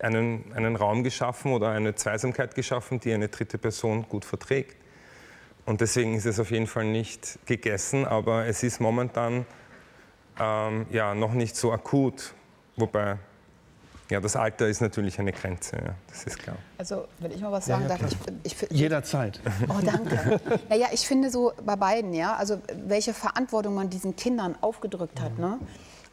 einen, einen Raum geschaffen oder eine Zweisamkeit geschaffen, die eine dritte Person gut verträgt. Und deswegen ist es auf jeden Fall nicht gegessen, aber es ist momentan ähm, ja, noch nicht so akut. Wobei, ja, das Alter ist natürlich eine Grenze, ja, das ist klar. Also, wenn ich mal was sagen Ja, ja, darf, ich, ich, Jederzeit. Oh, danke. naja, ich finde so bei beiden, ja, also welche Verantwortung man diesen Kindern aufgedrückt hat, ne?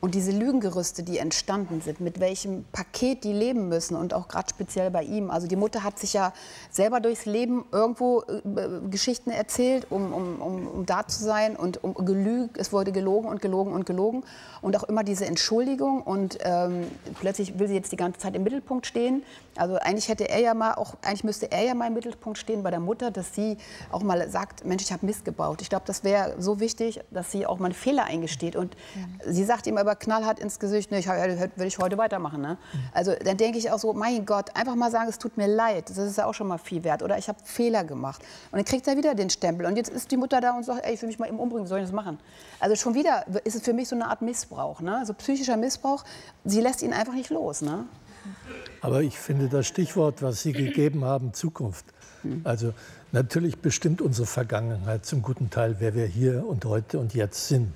Und diese Lügengerüste, die entstanden sind, mit welchem Paket die leben müssen und auch gerade speziell bei ihm. Also die Mutter hat sich ja selber durchs Leben irgendwo äh, Geschichten erzählt, um, um, um, um da zu sein und um gelügt. Es wurde gelogen und gelogen und gelogen und auch immer diese Entschuldigung und ähm, plötzlich will sie jetzt die ganze Zeit im Mittelpunkt stehen. Also eigentlich hätte er ja mal auch, eigentlich müsste er ja mal im Mittelpunkt stehen bei der Mutter, dass sie auch mal sagt, Mensch, ich habe Mist gebaut. Ich glaube, das wäre so wichtig, dass sie auch mal einen Fehler eingesteht. Und sie sagt ihm aber knallhart ins Gesicht, nee, ich, würde ich heute weitermachen. Ne? Also dann denke ich auch so, mein Gott, einfach mal sagen, es tut mir leid. Das ist ja auch schon mal viel wert. Oder ich habe Fehler gemacht. Und dann kriegt er wieder den Stempel. Und jetzt ist die Mutter da und sagt, ey, ich will mich mal eben umbringen, wie soll ich das machen? Also schon wieder ist es für mich so eine Art Missbrauch. Ne? So psychischer Missbrauch. Sie lässt ihn einfach nicht los. Ne? Aber ich finde das Stichwort, was Sie gegeben haben, Zukunft. Also natürlich bestimmt unsere Vergangenheit zum guten Teil, wer wir hier und heute und jetzt sind.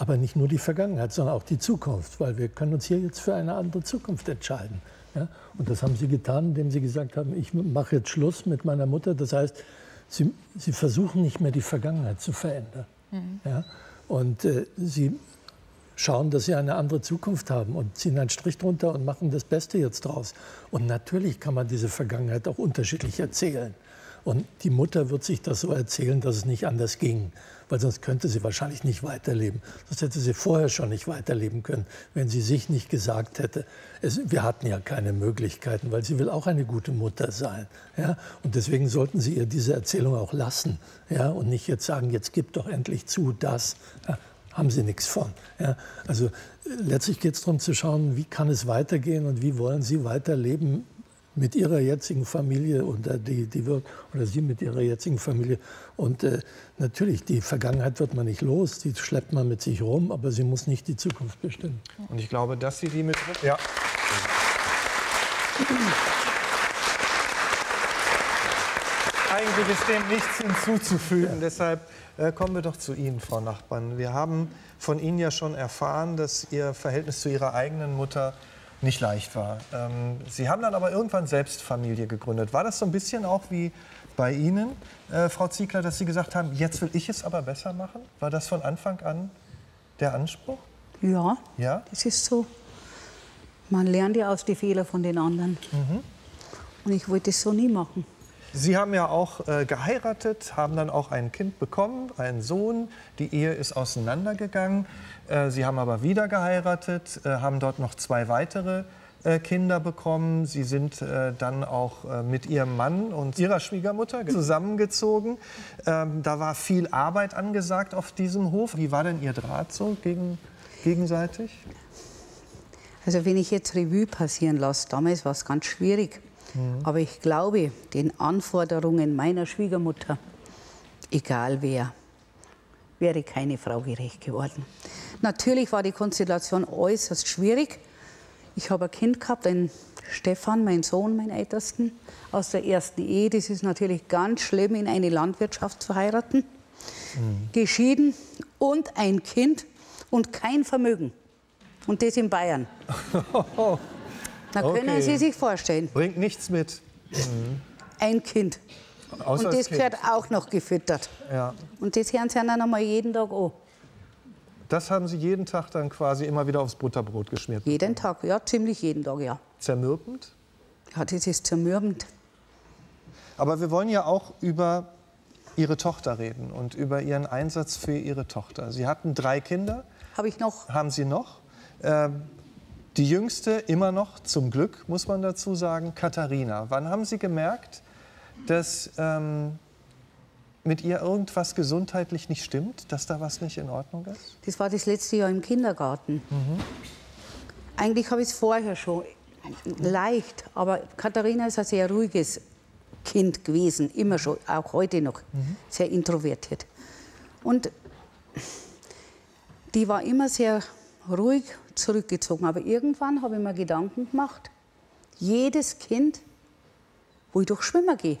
Aber nicht nur die Vergangenheit, sondern auch die Zukunft, weil wir können uns hier jetzt für eine andere Zukunft entscheiden. Ja? Und das haben Sie getan, indem Sie gesagt haben, ich mache jetzt Schluss mit meiner Mutter. Das heißt, Sie, Sie versuchen nicht mehr die Vergangenheit zu verändern. Ja? Und äh, Sie schauen, dass sie eine andere Zukunft haben und ziehen einen Strich drunter und machen das Beste jetzt draus. Und natürlich kann man diese Vergangenheit auch unterschiedlich erzählen. Und die Mutter wird sich das so erzählen, dass es nicht anders ging, weil sonst könnte sie wahrscheinlich nicht weiterleben. Sonst hätte sie vorher schon nicht weiterleben können, wenn sie sich nicht gesagt hätte, es, wir hatten ja keine Möglichkeiten, weil sie will auch eine gute Mutter sein. Ja? Und deswegen sollten Sie ihr diese Erzählung auch lassen ja? und nicht jetzt sagen, jetzt gib doch endlich zu das. Ja? haben sie nichts von. Ja, also äh, letztlich geht es darum zu schauen, wie kann es weitergehen und wie wollen sie weiterleben mit ihrer jetzigen Familie oder die, die wird oder sie mit ihrer jetzigen Familie. Und äh, natürlich, die Vergangenheit wird man nicht los, die schleppt man mit sich rum, aber sie muss nicht die Zukunft bestimmen. Und ich glaube, dass Sie die mit. Ja. Eigentlich ist dem nichts hinzuzufügen. Deshalb äh, kommen wir doch zu Ihnen, Frau Nachbarn. Wir haben von Ihnen ja schon erfahren, dass Ihr Verhältnis zu Ihrer eigenen Mutter nicht leicht war. Ähm, Sie haben dann aber irgendwann selbst Familie gegründet. War das so ein bisschen auch wie bei Ihnen, äh, Frau Ziegler, dass Sie gesagt haben, jetzt will ich es aber besser machen? War das von Anfang an der Anspruch? Ja, Ja? das ist so. Man lernt ja aus den Fehlern von den anderen. Und ich wollte es so nie machen. Sie haben ja auch äh, geheiratet, haben dann auch ein Kind bekommen, einen Sohn. Die Ehe ist auseinandergegangen. Äh, Sie haben aber wieder geheiratet, äh, haben dort noch zwei weitere äh, Kinder bekommen. Sie sind äh, dann auch äh, mit Ihrem Mann und Ihrer Schwiegermutter zusammengezogen. Ähm, da war viel Arbeit angesagt auf diesem Hof. Wie war denn Ihr Draht so gegen, gegenseitig? Also wenn ich jetzt Revue passieren lasse, damals war es ganz schwierig. Aber ich glaube, den Anforderungen meiner Schwiegermutter, egal wer, wäre keine Frau gerecht geworden. Natürlich war die Konstellation äußerst schwierig. Ich habe ein Kind gehabt, einen Stefan, mein Sohn, mein Ältesten, aus der ersten Ehe. Das ist natürlich ganz schlimm, in eine Landwirtschaft zu heiraten. Geschieden und ein Kind und kein Vermögen. Und das in Bayern. Na, können Okay. Sie sich vorstellen, Bringt nichts mit. ein Kind. Außer und das Kind. gehört auch noch gefüttert. Ja. Und das hören Sie dann einmal jeden Tag an. Das haben Sie jeden Tag dann quasi immer wieder aufs Butterbrot geschmiert. Jeden Tag, ja, ziemlich jeden Tag, ja. Zermürbend? Ja, das ist zermürbend. Aber wir wollen ja auch über Ihre Tochter reden und über Ihren Einsatz für Ihre Tochter. Sie hatten drei Kinder, Habe ich noch? haben Sie noch. Ähm, die jüngste immer noch, zum Glück, muss man dazu sagen, Katharina. Wann haben Sie gemerkt, dass ähm, mit ihr irgendwas gesundheitlich nicht stimmt, dass da was nicht in Ordnung ist? Das war das letzte Jahr im Kindergarten. Eigentlich habe ich es vorher schon leicht, aber Katharina ist ein sehr ruhiges Kind gewesen, immer schon, auch heute noch, sehr introvertiert. Und die war immer sehr ruhig zurückgezogen. Aber irgendwann habe ich mir Gedanken gemacht, jedes Kind, wo ich durch Schwimmer gehe,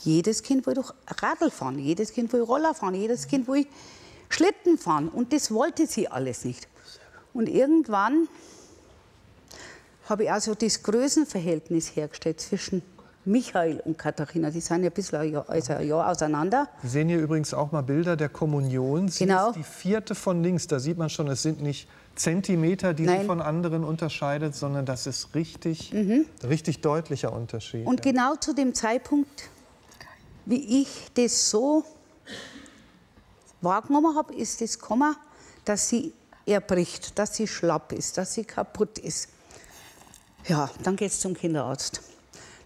jedes Kind will durch Radl fahren, jedes Kind will Roller fahren, jedes Kind will Schlitten fahren. Und das wollte sie alles nicht. Und irgendwann habe ich also das Größenverhältnis hergestellt zwischen Michael und Katharina. Die sind ja ein bisschen ein Jahr, also ein Jahr auseinander. Wir sehen hier übrigens auch mal Bilder der Kommunion. Sie Genau. ist die vierte von links. Da sieht man schon, es sind nicht Zentimeter, die sie Nein. von anderen unterscheidet, sondern das ist richtig, richtig deutlicher Unterschied. Und ja. genau zu dem Zeitpunkt, wie ich das so wahrgenommen habe, ist es gekommen, dass sie erbricht, dass sie schlapp ist, dass sie kaputt ist. Ja, dann geht es zum Kinderarzt.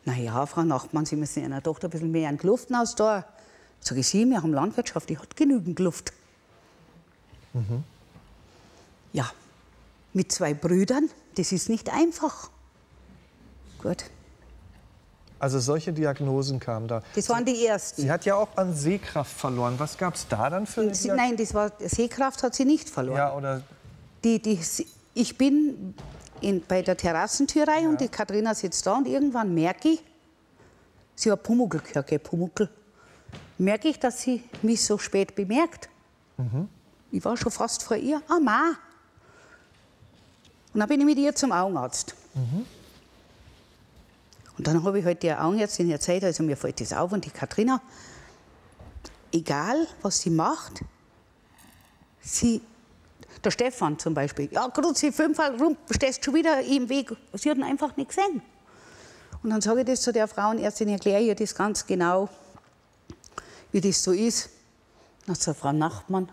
Na ja, Frau Nachtmann, Sie müssen Ihrer Tochter ein bisschen mehr an die Luft aus da. Sag ich, Sie, wir haben Landwirtschaft, die hat genügend Luft. Ja, mit zwei Brüdern, das ist nicht einfach. Gut, Also solche Diagnosen kamen da. das waren die ersten. Sie hat ja auch an Sehkraft verloren. Was gab es da dann für eine Diagnose? nein, das war, Sehkraft hat sie nicht verloren. Ja, oder Die, die, ich bin in, bei der Terrassentürei und die Katharina sitzt da und irgendwann merke ich, sie hat Pumuckl gehört, gell, Pumuckl. Merke ich, dass sie mich so spät bemerkt. Ich war schon fast vor ihr. Ah, Ma. Und dann bin ich mit ihr zum Augenarzt. Und dann habe ich halt der Augenärztin erzählt, also mir fällt das auf und die Katharina, egal was sie macht, sie der Stefan zum Beispiel. Ja, Grüezi, fünfmal rum, stehst schon wieder im Weg. Sie hat ihn einfach nicht gesehen. Und dann sage ich das zu der Frauenärztin, erkläre ihr das ganz genau, wie das so ist. Dann sagt Frau Nachtmann,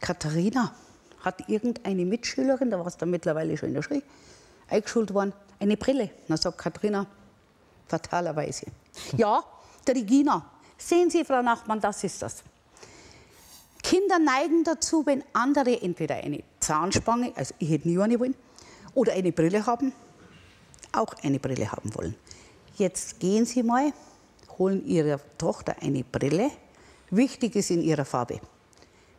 Katharina hat irgendeine Mitschülerin, da war es dann mittlerweile schon in der Schule, eingeschult worden, eine Brille. Dann sagt Katharina, fatalerweise. Ja, der Regina. Sehen Sie, Frau Nachtmann, das ist das. Kinder neigen dazu, wenn andere entweder eine Zahnspange, also ich hätte nie eine wollen, oder eine Brille haben, auch eine Brille haben wollen. Jetzt gehen Sie mal, holen Ihrer Tochter eine Brille. Wichtig ist in ihrer Farbe.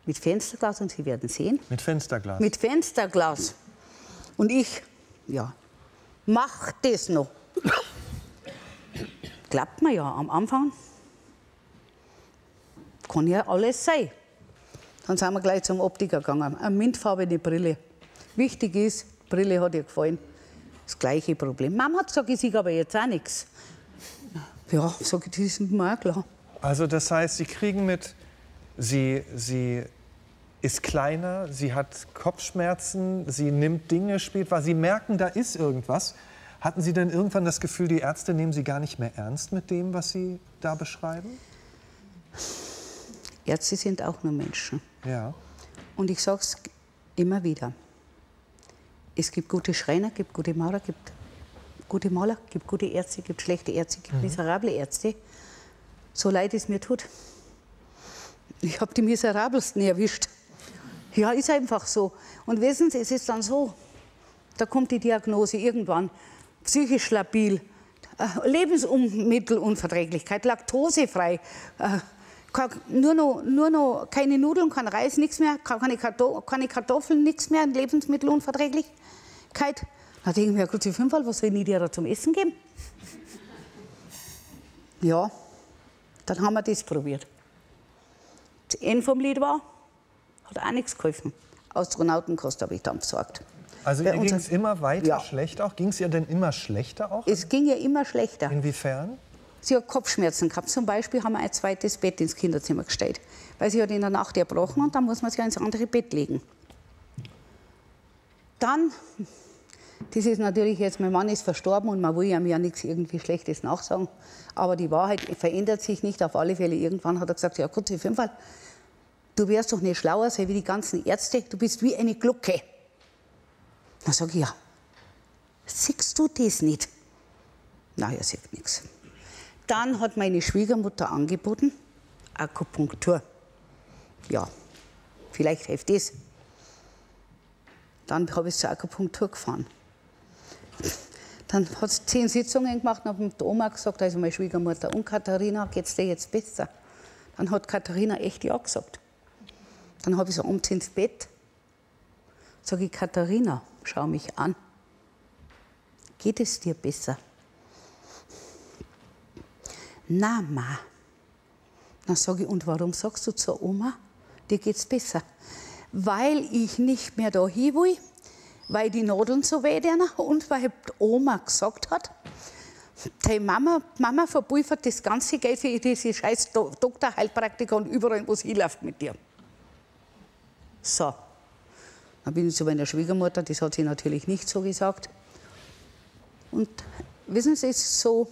Mit Fensterglas und Sie werden sehen, mit Fensterglas. mit Fensterglas. Und ich, ja, mach das noch. Klappt mir ja am Anfang. Kann ja alles sein. Dann sind wir gleich zum Optiker gegangen. Eine mintfarbene Brille. Wichtig ist, die Brille hat ihr gefallen. Das gleiche Problem. Mama hat gesagt, ich sehe aber jetzt auch nichts. Ja, sag ich, das ist mir auch klar. Also das heißt, Sie kriegen mit, sie, sie ist kleiner, sie hat Kopfschmerzen, sie nimmt Dinge spät wahr, Sie merken, da ist irgendwas. Hatten Sie denn irgendwann das Gefühl, die Ärzte nehmen Sie gar nicht mehr ernst mit dem, was Sie da beschreiben? Ärzte sind auch nur Menschen. Ja. Und ich sage es immer wieder. Es gibt gute Schreiner, gibt gute Maurer, gibt gute Maler, gibt gute Ärzte, gibt schlechte Ärzte, gibt miserable Ärzte. So leid es mir tut. Ich habe die miserabelsten erwischt. Ja, ist einfach so. Und wissen Sie, es ist dann so, da kommt die Diagnose irgendwann, psychisch labil, äh, Lebensmittelunverträglichkeit, laktosefrei, äh, nur noch, nur noch keine Nudeln, kein Reis, nichts mehr, keine, Karto keine Kartoffeln, nichts mehr, Lebensmittelunverträglichkeit. Da denke ich mir, gut, fünfmal, was soll ich dir da zum Essen geben? Ja, dann haben wir das probiert. Das Ende vom Lied war, hat auch nichts geholfen. Astronautenkost habe ich dann besorgt. Also Bei ihr uns- ging es immer weiter Ja. schlecht auch? Ging es ihr denn immer schlechter auch? Es ging ihr immer schlechter. Inwiefern? Sie hat Kopfschmerzen gehabt. Zum Beispiel haben wir ein zweites Bett ins Kinderzimmer gestellt. Weil sie hat in der Nacht erbrochen und dann muss man sie ins andere Bett legen. Dann, das ist natürlich jetzt, mein Mann ist verstorben und man will ihm ja nichts irgendwie Schlechtes nachsagen. Aber die Wahrheit verändert sich nicht. Auf alle Fälle, irgendwann hat er gesagt, ja gut, Sie Fünfmal, du wärst doch nicht schlauer sei wie die ganzen Ärzte. Du bist wie eine Glocke. Dann sage ich, ja, siehst du das nicht? Na, er sieht nichts. Dann hat meine Schwiegermutter angeboten, Akupunktur. Ja, vielleicht hilft das. Dann habe ich zur Akupunktur gefahren. Dann hat es zehn Sitzungen gemacht und hat die Oma gesagt, also meine Schwiegermutter, und Katharina, geht's dir jetzt besser? Dann hat Katharina echt ja gesagt. Dann habe ich so abends ins Bett, sage ich, Katharina, schau mich an. Geht es dir besser? Na, Ma. Dann sage ich, und warum sagst du zur Oma, dir geht's besser? Weil ich nicht mehr da hin will, weil die Nadeln so weh tun und weil die Oma gesagt hat, die Mama, Mama verpulvert das ganze Geld für diese scheiß Do Doktor, Heilpraktiker und überall, wo es hinläuft mit dir. So. Dann bin ich zu meiner Schwiegermutter, das hat sie natürlich nicht so gesagt. Und wissen Sie, es ist so,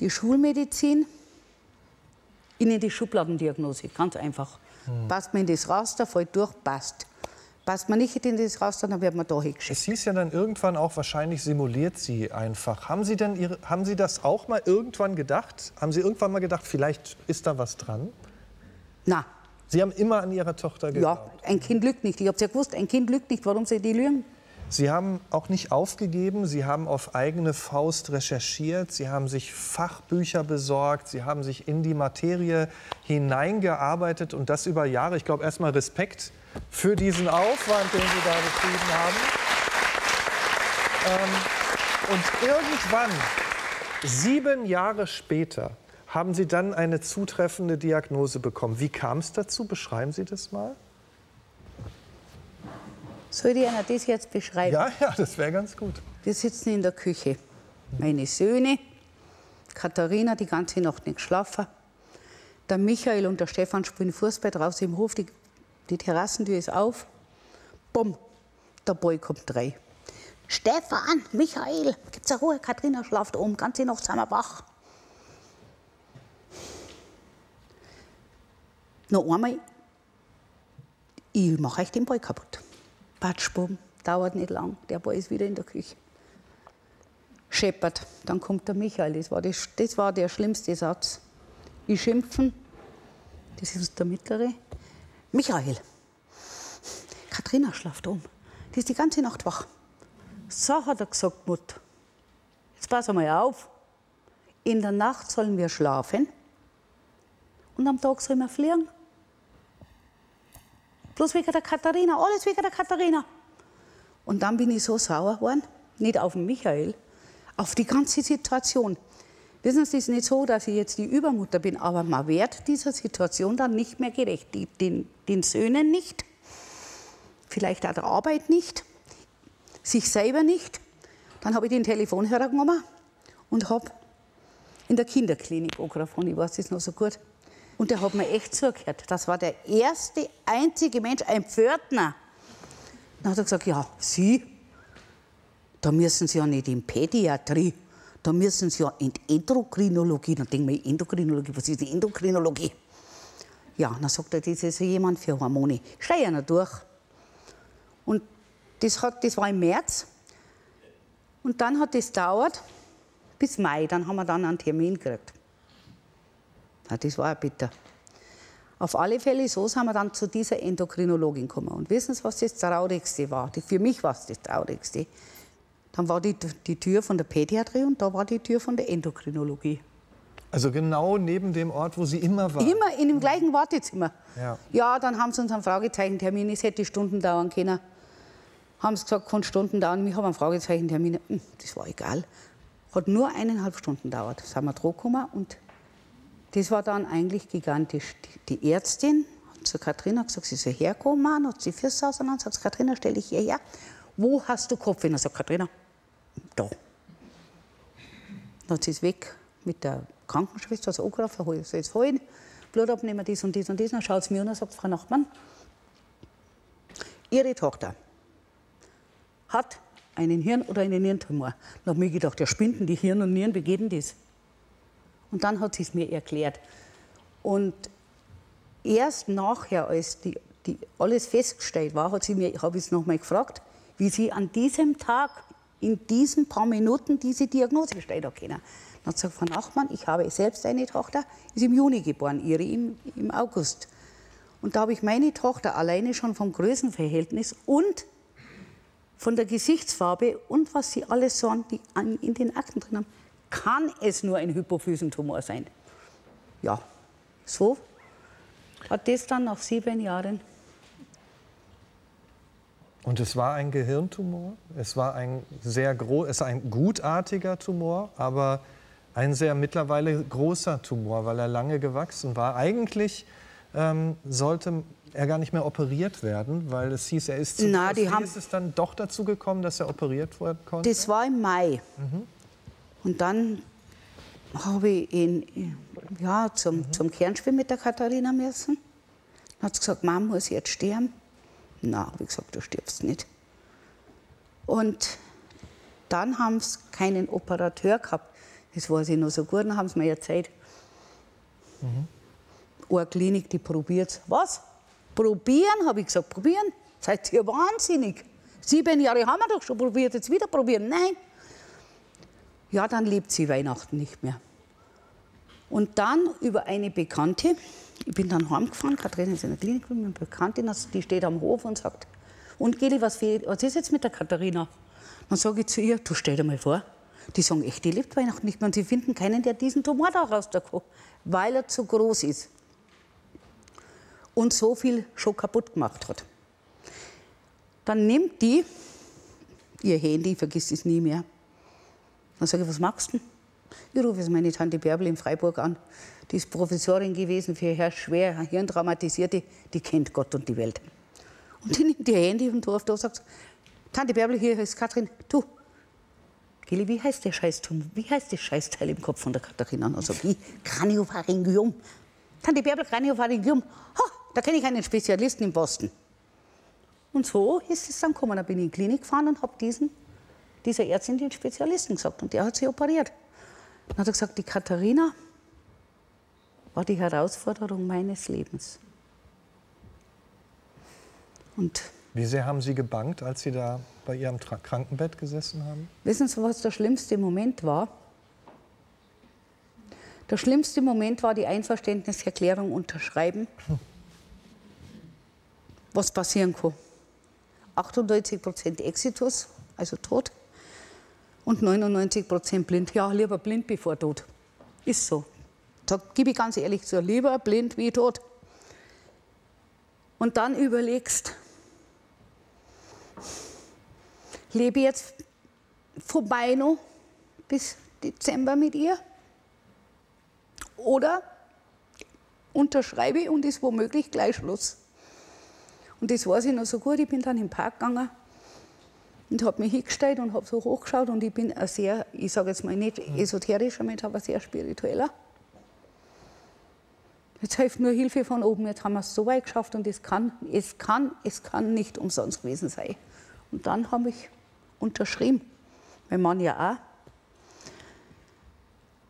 die Schulmedizin, in die Schubladendiagnose, ganz einfach. Passt man in das Raster, fällt durch, passt. Passt man nicht in das Raster, dann wird man da hingeschickt. Es hieß ja dann irgendwann auch, wahrscheinlich simuliert sie einfach. Haben Sie, denn ihre, haben sie das auch mal irgendwann gedacht? Haben Sie irgendwann mal gedacht, vielleicht ist da was dran? Na, Sie haben immer an Ihre Tochter ja, geglaubt. ein Kind lügt nicht. Ich habe ja gewusst, ein Kind lügt nicht. Warum soll die lügen? Sie haben auch nicht aufgegeben, Sie haben auf eigene Faust recherchiert, Sie haben sich Fachbücher besorgt, Sie haben sich in die Materie hineingearbeitet und das über Jahre. Ich glaube erstmal Respekt für diesen Aufwand, den Sie da betrieben haben. Ähm, und irgendwann, sieben Jahre später, haben Sie dann eine zutreffende Diagnose bekommen. Wie kam es dazu? Beschreiben Sie das mal. Soll ich Ihnen das jetzt beschreiben? Ja, ja, das wäre ganz gut. Wir sitzen in der Küche. Meine Söhne, Katharina, die ganze Nacht nicht geschlafen. Der Michael und der Stefan spielen Fußball draußen im Hof. Die, die Terrassentür ist auf. Bumm, der Boy kommt rein. Stefan, Michael, gibt's eine Ruhe? Katharina schlaft oben, ganze Nacht sind wir wach. Noch einmal, ich mache euch den Boy kaputt. Patschbumm, dauert nicht lang, der Boy ist wieder in der Küche. Scheppert, dann kommt der Michael, das war, das, das war der schlimmste Satz. Ich schimpfen, das ist der mittlere. Michael, Katrina schlaft um, die ist die ganze Nacht wach. So hat er gesagt, Mutter, jetzt pass mal auf, in der Nacht sollen wir schlafen und am Tag sollen wir fliegen. Bloß wegen der Katharina, alles wegen der Katharina. Und dann bin ich so sauer geworden, nicht auf den Michael, auf die ganze Situation. Wissen Sie, es ist nicht so, dass ich jetzt die Übermutter bin, aber man wird dieser Situation dann nicht mehr gerecht. Die- Den, den Söhnen nicht, vielleicht auch der Arbeit nicht, sich selber nicht. Dann habe ich den Telefonhörer genommen und habe in der Kinderklinik angerufen, ich weiß das noch so gut. Und der hat mir echt zugehört. Das war der erste, einzige Mensch, ein Pförtner. Dann hat er gesagt, ja, Sie, da müssen Sie ja nicht in Pädiatrie, da müssen Sie ja in Endokrinologie. Dann denke ich Endokrinologie, was ist die Endokrinologie? Ja, dann sagt er, das ist jemand für Hormone. Schrei einer durch. Und das, hat, das war im März. Und dann hat es dauert bis Mai. Dann haben wir dann einen Termin gekriegt. Ja, das war auch bitter. Auf alle Fälle, so sind wir dann zu dieser Endokrinologin gekommen. Und wissen Sie, was das Traurigste war? Für mich war es das Traurigste. Dann war die, die Tür von der Pädiatrie und da war die Tür von der Endokrinologie. Also genau neben dem Ort, wo Sie immer waren. Immer in dem gleichen Wartezimmer. Ja. ja, dann haben sie uns einen Fragezeichentermin, es hätte Stunden dauern können. Haben sie gesagt, kann Stunden dauern. Ich habe einen Fragezeichentermin. Hm, Das war egal. Hat nur eineinhalb Stunden dauert. Sind wir dran gekommen und das war dann eigentlich gigantisch. Die, Ärztin hat zu Katrina gesagt, sie soll herkommen, hat sie Füße auseinander, sagt Katrina, stell dich hierher. Wo hast du Kopfweh? Dann sagt Katrina, da. Dann hat sie es weg mit der Krankenschwester, also angerufen, hol sie jetzt holen, Blut abnehmen, dies und dies und dies. Dann schaut sie mir an und sagt, Frau Nachmann, Ihre Tochter hat einen Hirn- oder einen Nierentumor. Dann habe ich gedacht, ja, spinnen die Hirn und Nieren, wie geht denn das? Und dann hat sie es mir erklärt. Und erst nachher, als die, die alles festgestellt war, hat sie mir, habe ich es nochmal gefragt, wie sie an diesem Tag in diesen paar Minuten diese Diagnose stellen können. Dann hat sie gesagt, Frau Nachmann, ich habe selbst eine Tochter, ist im Juni geboren, ihre im, im August. Und da habe ich meine Tochter alleine schon vom Größenverhältnis und von der Gesichtsfarbe und was sie alles so an die, an, in den Akten drin haben, kann es nur ein Hypophysentumor sein. Ja, so hat das dann nach sieben Jahren. Und es war ein Gehirntumor. Es war ein sehr groß, es ein gutartiger Tumor, aber ein sehr mittlerweile großer Tumor, weil er lange gewachsen war. Eigentlich ähm, sollte er gar nicht mehr operiert werden, weil es hieß, er ist zu Na, groß. die Wie haben- ist es dann doch dazu gekommen, dass er operiert werden konnte? Das war im Mai. Und dann habe ich ihn ja, zum, zum Kernspiel mit der Katharina müssen. Dann hat sie gesagt, Mama muss jetzt sterben. Na, habe ich gesagt, du stirbst nicht. Und dann haben sie keinen Operateur gehabt. Das weiß ich noch so gut, dann haben sie mir erzählt. Eine Klinik, die probiert Was? Probieren, habe ich gesagt, probieren? Seid ihr wahnsinnig? Sieben Jahre haben wir doch schon probiert, jetzt wieder probieren. Nein. Ja, dann lebt sie Weihnachten nicht mehr. Und dann über eine Bekannte, ich bin dann heimgefahren, Katharina ist in der Klinik, Bekanntin, also die steht am Hof und sagt, und Geli, was, was ist jetzt mit der Katharina? Dann sage ich zu ihr, du stell dir mal vor, die sagen echt, die lebt Weihnachten nicht mehr und sie finden keinen, der diesen Tumor da raus weil er zu groß ist und so viel schon kaputt gemacht hat. Dann nimmt die ihr Handy, vergisst es nie mehr. Dann sage ich, was machst du denn? Ich rufe jetzt meine Tante Bärbel in Freiburg an. Die ist Professorin gewesen für Herr schwer Hirntraumatisierte, die kennt Gott und die Welt. Und die nimmt ihr Handy und ruft da und sagt, Tante Bärbel, hier ist Katrin, du, Geli, wie heißt der Scheißtum? Wie heißt das Scheißteil im Kopf von der Katharina? Und sag ich, Craniopharyngium. Tante Bärbel, Craniopharyngium. Ha, da kenne ich einen Spezialisten in Boston. Und so ist es dann gekommen. Da bin ich in die Klinik gefahren und habe diesen, dieser Ärztin den Spezialisten gesagt. Und der hat sie operiert. Dann hat er gesagt, die Katharina war die Herausforderung meines Lebens. Und Wie sehr haben Sie gebangt, als Sie da bei Ihrem Tra- Krankenbett gesessen haben? Wissen Sie, was der schlimmste Moment war? Der schlimmste Moment war die Einverständniserklärung unterschreiben, was passieren kann. 98 Prozent Exitus, also tot, und 99 Prozent blind. Ja, lieber blind bevor tot. Ist so. Da gebe ich ganz ehrlich zu, lieber blind wie tot. Und dann überlegst, lebe jetzt vorbei noch bis Dezember mit ihr oder unterschreibe und ist womöglich gleich Schluss. Und das weiß ich noch so gut. Ich bin dann im Park gegangen und habe mich hingestellt und habe so hochgeschaut und ich bin ein sehr, ich sage jetzt mal nicht esoterischer Mensch, aber sehr spiritueller. Jetzt hilft nur Hilfe von oben. Jetzt haben wir es so weit geschafft und es kann, es kann, es kann nicht umsonst gewesen sein. Und dann habe ich unterschrieben. Mein Mann ja auch.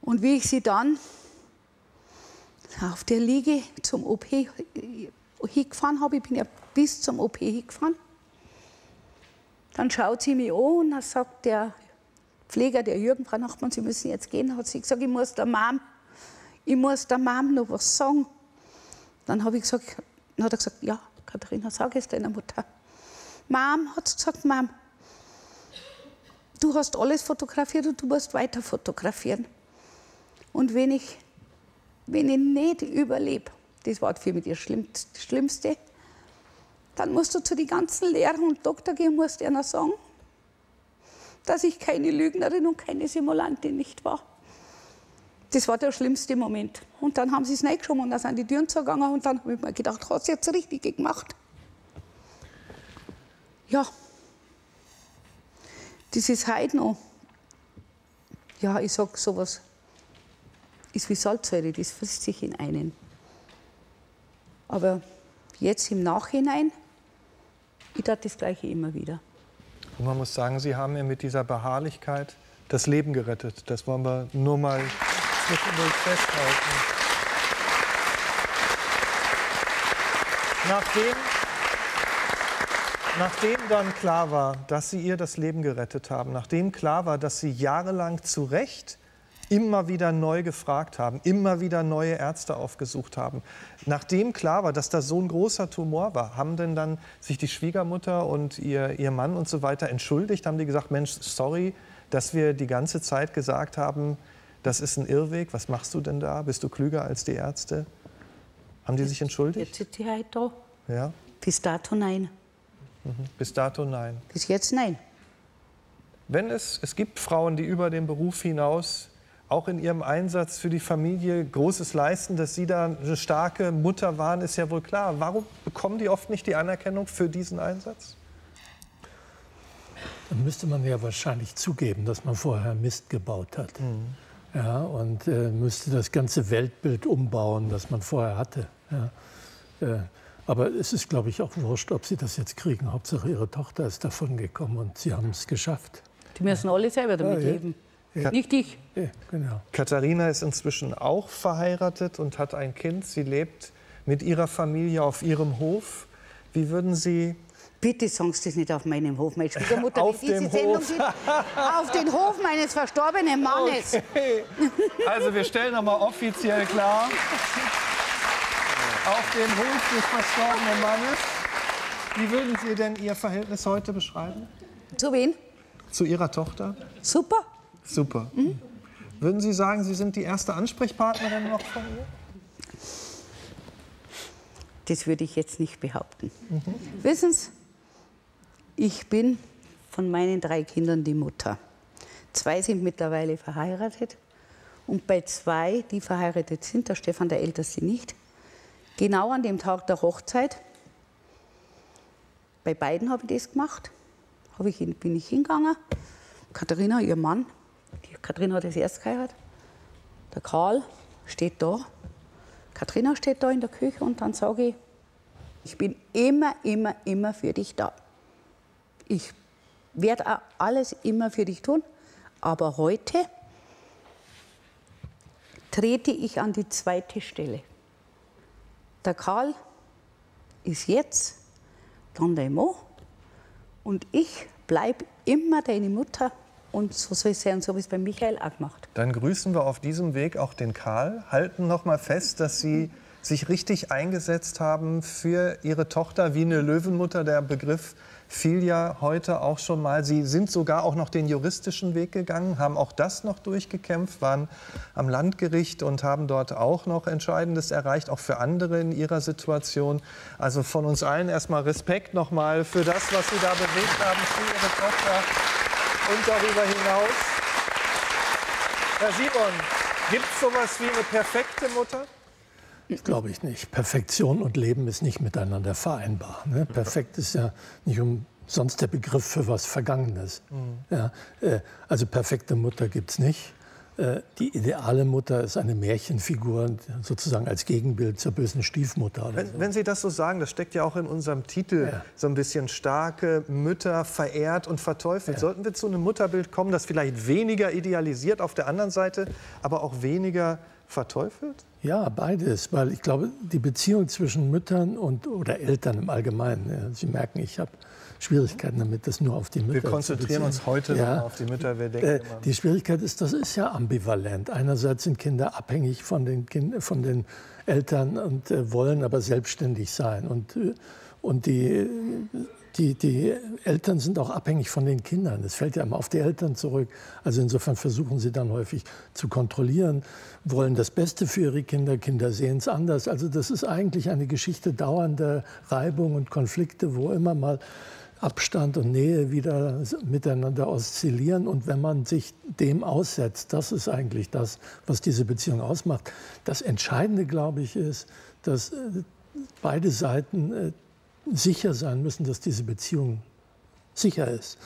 Und wie ich sie dann auf der Liege zum OP hingefahren habe, ich bin ja bis zum OP hingefahren, dann schaut sie mich an und dann sagt der Pfleger, der Jürgen, Frau Nachmann, Sie müssen jetzt gehen, hat sie gesagt, ich muss der Mom, ich muss der Mom noch was sagen. Dann habe ich gesagt, dann hat er gesagt, ja, Katharina, sag es deiner Mutter. Mom, hat sie gesagt, Mom, du hast alles fotografiert und du musst weiter fotografieren. Und wenn ich, wenn ich nicht überlebe, das war für mich das Schlimmste, das Schlimmste, dann musst du zu den ganzen Lehrern und Doktor gehen musst ihnen sagen, dass ich keine Lügnerin und keine Simulantin nicht war. Das war der schlimmste Moment. Und dann haben sie es reingeschoben und dann sind die Türen zugegangen und dann habe ich mir gedacht, hast du jetzt richtig gemacht. Ja, das ist heute noch, ja, ich sag sowas, ist wie Salzsäure, das frisst sich in einen. Aber jetzt im Nachhinein, ich tat das Gleiche immer wieder. Und man muss sagen, Sie haben ja mit dieser Beharrlichkeit das Leben gerettet. Das wollen wir nur mal festhalten. Nachdem, Nachdem dann klar war, dass Sie ihr das Leben gerettet haben, nachdem klar war, dass Sie jahrelang zu Recht immer wieder neu gefragt haben, immer wieder neue Ärzte aufgesucht haben, nachdem klar war, dass da so ein großer Tumor war, haben denn dann sich die Schwiegermutter und ihr, ihr Mann und so weiter entschuldigt? Haben die gesagt, Mensch, sorry, dass wir die ganze Zeit gesagt haben, das ist ein Irrweg, was machst du denn da? Bist du klüger als die Ärzte? Haben die sich entschuldigt? Jetzt sind da. Ja, Bis dato nein. bis dato nein. Bis jetzt nein. Wenn es, es gibt Frauen, die über den Beruf hinaus auch in ihrem Einsatz für die Familie Großes leisten, dass Sie da eine starke Mutter waren, ist ja wohl klar. Warum bekommen die oft nicht die Anerkennung für diesen Einsatz? Dann müsste man ja wahrscheinlich zugeben, dass man vorher Mist gebaut hat. Ja, und äh, müsste das ganze Weltbild umbauen, das man vorher hatte. Ja. Äh, aber es ist, glaube ich, auch wurscht, ob sie das jetzt kriegen. Hauptsache, ihre Tochter ist davon gekommen und sie haben es geschafft. Die müssen alle selber damit ja. leben. Nicht ich. Ja, genau. Katharina ist inzwischen auch verheiratet und hat ein Kind. Sie lebt mit ihrer Familie auf ihrem Hof. Wie würden Sie Bitte sagst das nicht auf meinem Hof, meine Schwiegermutter. Auf diese dem Sendung Hof. sieht, auf den Hof meines verstorbenen Mannes. Also wir stellen noch mal offiziell klar, auf dem Hof des verstorbenen Mannes. Wie würden Sie denn Ihr Verhältnis heute beschreiben? Zu wen? Zu Ihrer Tochter? Super. Super. Würden Sie sagen, Sie sind die erste Ansprechpartnerin noch von ihr? Das würde ich jetzt nicht behaupten. Wissen Sie, ich bin von meinen drei Kindern die Mutter. Zwei sind mittlerweile verheiratet und bei zwei, die verheiratet sind, der Stefan der Älteste nicht, genau an dem Tag der Hochzeit, bei beiden habe ich das gemacht, ich, bin ich hingegangen. Katharina, ihr Mann, die Katharina hat das erst geheiratet, der Karl steht da Katrina steht da in der Küche und dann sage ich, ich bin immer, immer, immer für dich da. Ich werde auch alles immer für dich tun, aber heute trete ich an die zweite Stelle. Der Karl ist jetzt dann dein Mann und ich bleibe immer deine Mutter und so sein und so ich es bei Michael auch gemacht. Dann grüßen wir auf diesem Weg auch den Karl. Halten noch mal fest, dass Sie sich richtig eingesetzt haben für Ihre Tochter wie eine Löwenmutter. Der Begriff fiel ja heute auch schon mal. Sie sind sogar auch noch den juristischen Weg gegangen, haben auch das noch durchgekämpft, waren am Landgericht und haben dort auch noch Entscheidendes erreicht, auch für andere in ihrer Situation. Also von uns allen erstmal Respekt noch mal für das, was Sie da bewegt haben für Ihre Tochter und darüber hinaus. Herr Simon, gibt es sowas wie eine perfekte Mutter? Glaube ich nicht. Perfektion und Leben ist nicht miteinander vereinbar. Ne? Perfekt ist ja nicht umsonst der Begriff für was Vergangenes. Ja, äh, also perfekte Mutter gibt es nicht. Äh, die ideale Mutter ist eine Märchenfigur, sozusagen als Gegenbild zur bösen Stiefmutter. Oder so. Wenn, wenn Sie das so sagen, das steckt ja auch in unserem Titel, Ja. so ein bisschen starke Mütter verehrt und verteufelt. Sollten wir zu einem Mutterbild kommen, das vielleicht weniger idealisiert auf der anderen Seite, aber auch weniger verteufelt? Ja, beides, weil ich glaube, die Beziehung zwischen Müttern und oder Eltern im Allgemeinen, ja, Sie merken, ich habe Schwierigkeiten damit, das nur auf die Mütter Wir konzentrieren uns heute Ja. auf die Mütter. Wir denken Äh, die Schwierigkeit ist, das ist ja ambivalent. Einerseits sind Kinder abhängig von den, kind, von den Eltern und äh, wollen aber selbstständig sein. Und, äh, und die, die, die Eltern sind auch abhängig von den Kindern. Es fällt ja immer auf die Eltern zurück. Also insofern versuchen sie dann häufig zu kontrollieren, wollen das Beste für ihre Kinder. Kinder sehen es anders. Also das ist eigentlich eine Geschichte dauernder Reibung und Konflikte, wo immer mal Abstand und Nähe wieder miteinander oszillieren. Und wenn man sich dem aussetzt, das ist eigentlich das, was diese Beziehung ausmacht. Das Entscheidende, glaube ich, ist, dass äh, beide Seiten äh, sicher sein müssen, dass diese Beziehung sicher ist.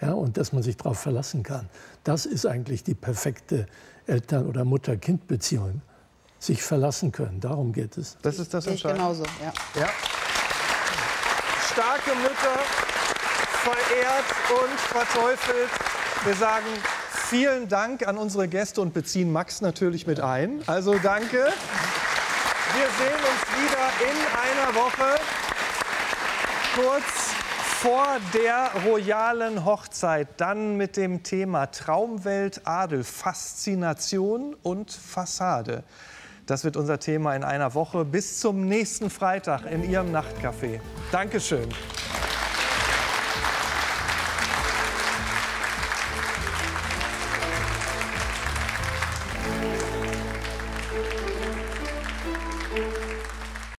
Ja, und dass man sich darauf verlassen kann. Das ist eigentlich die perfekte Eltern- oder Mutter-Kind-Beziehung. Sich verlassen können, darum geht es. Das ist das Entscheidende. genauso, ja. Ja. Starke Mütter, verehrt und verteufelt. Wir sagen vielen Dank an unsere Gäste und beziehen Max natürlich mit ein. Also danke. Wir sehen uns wieder in einer Woche. Kurz vor der royalen Hochzeit dann mit dem Thema Traumwelt, Adel, Faszination und Fassade. Das wird unser Thema in einer Woche. Bis zum nächsten Freitag in Ihrem Nachtcafé. Dankeschön.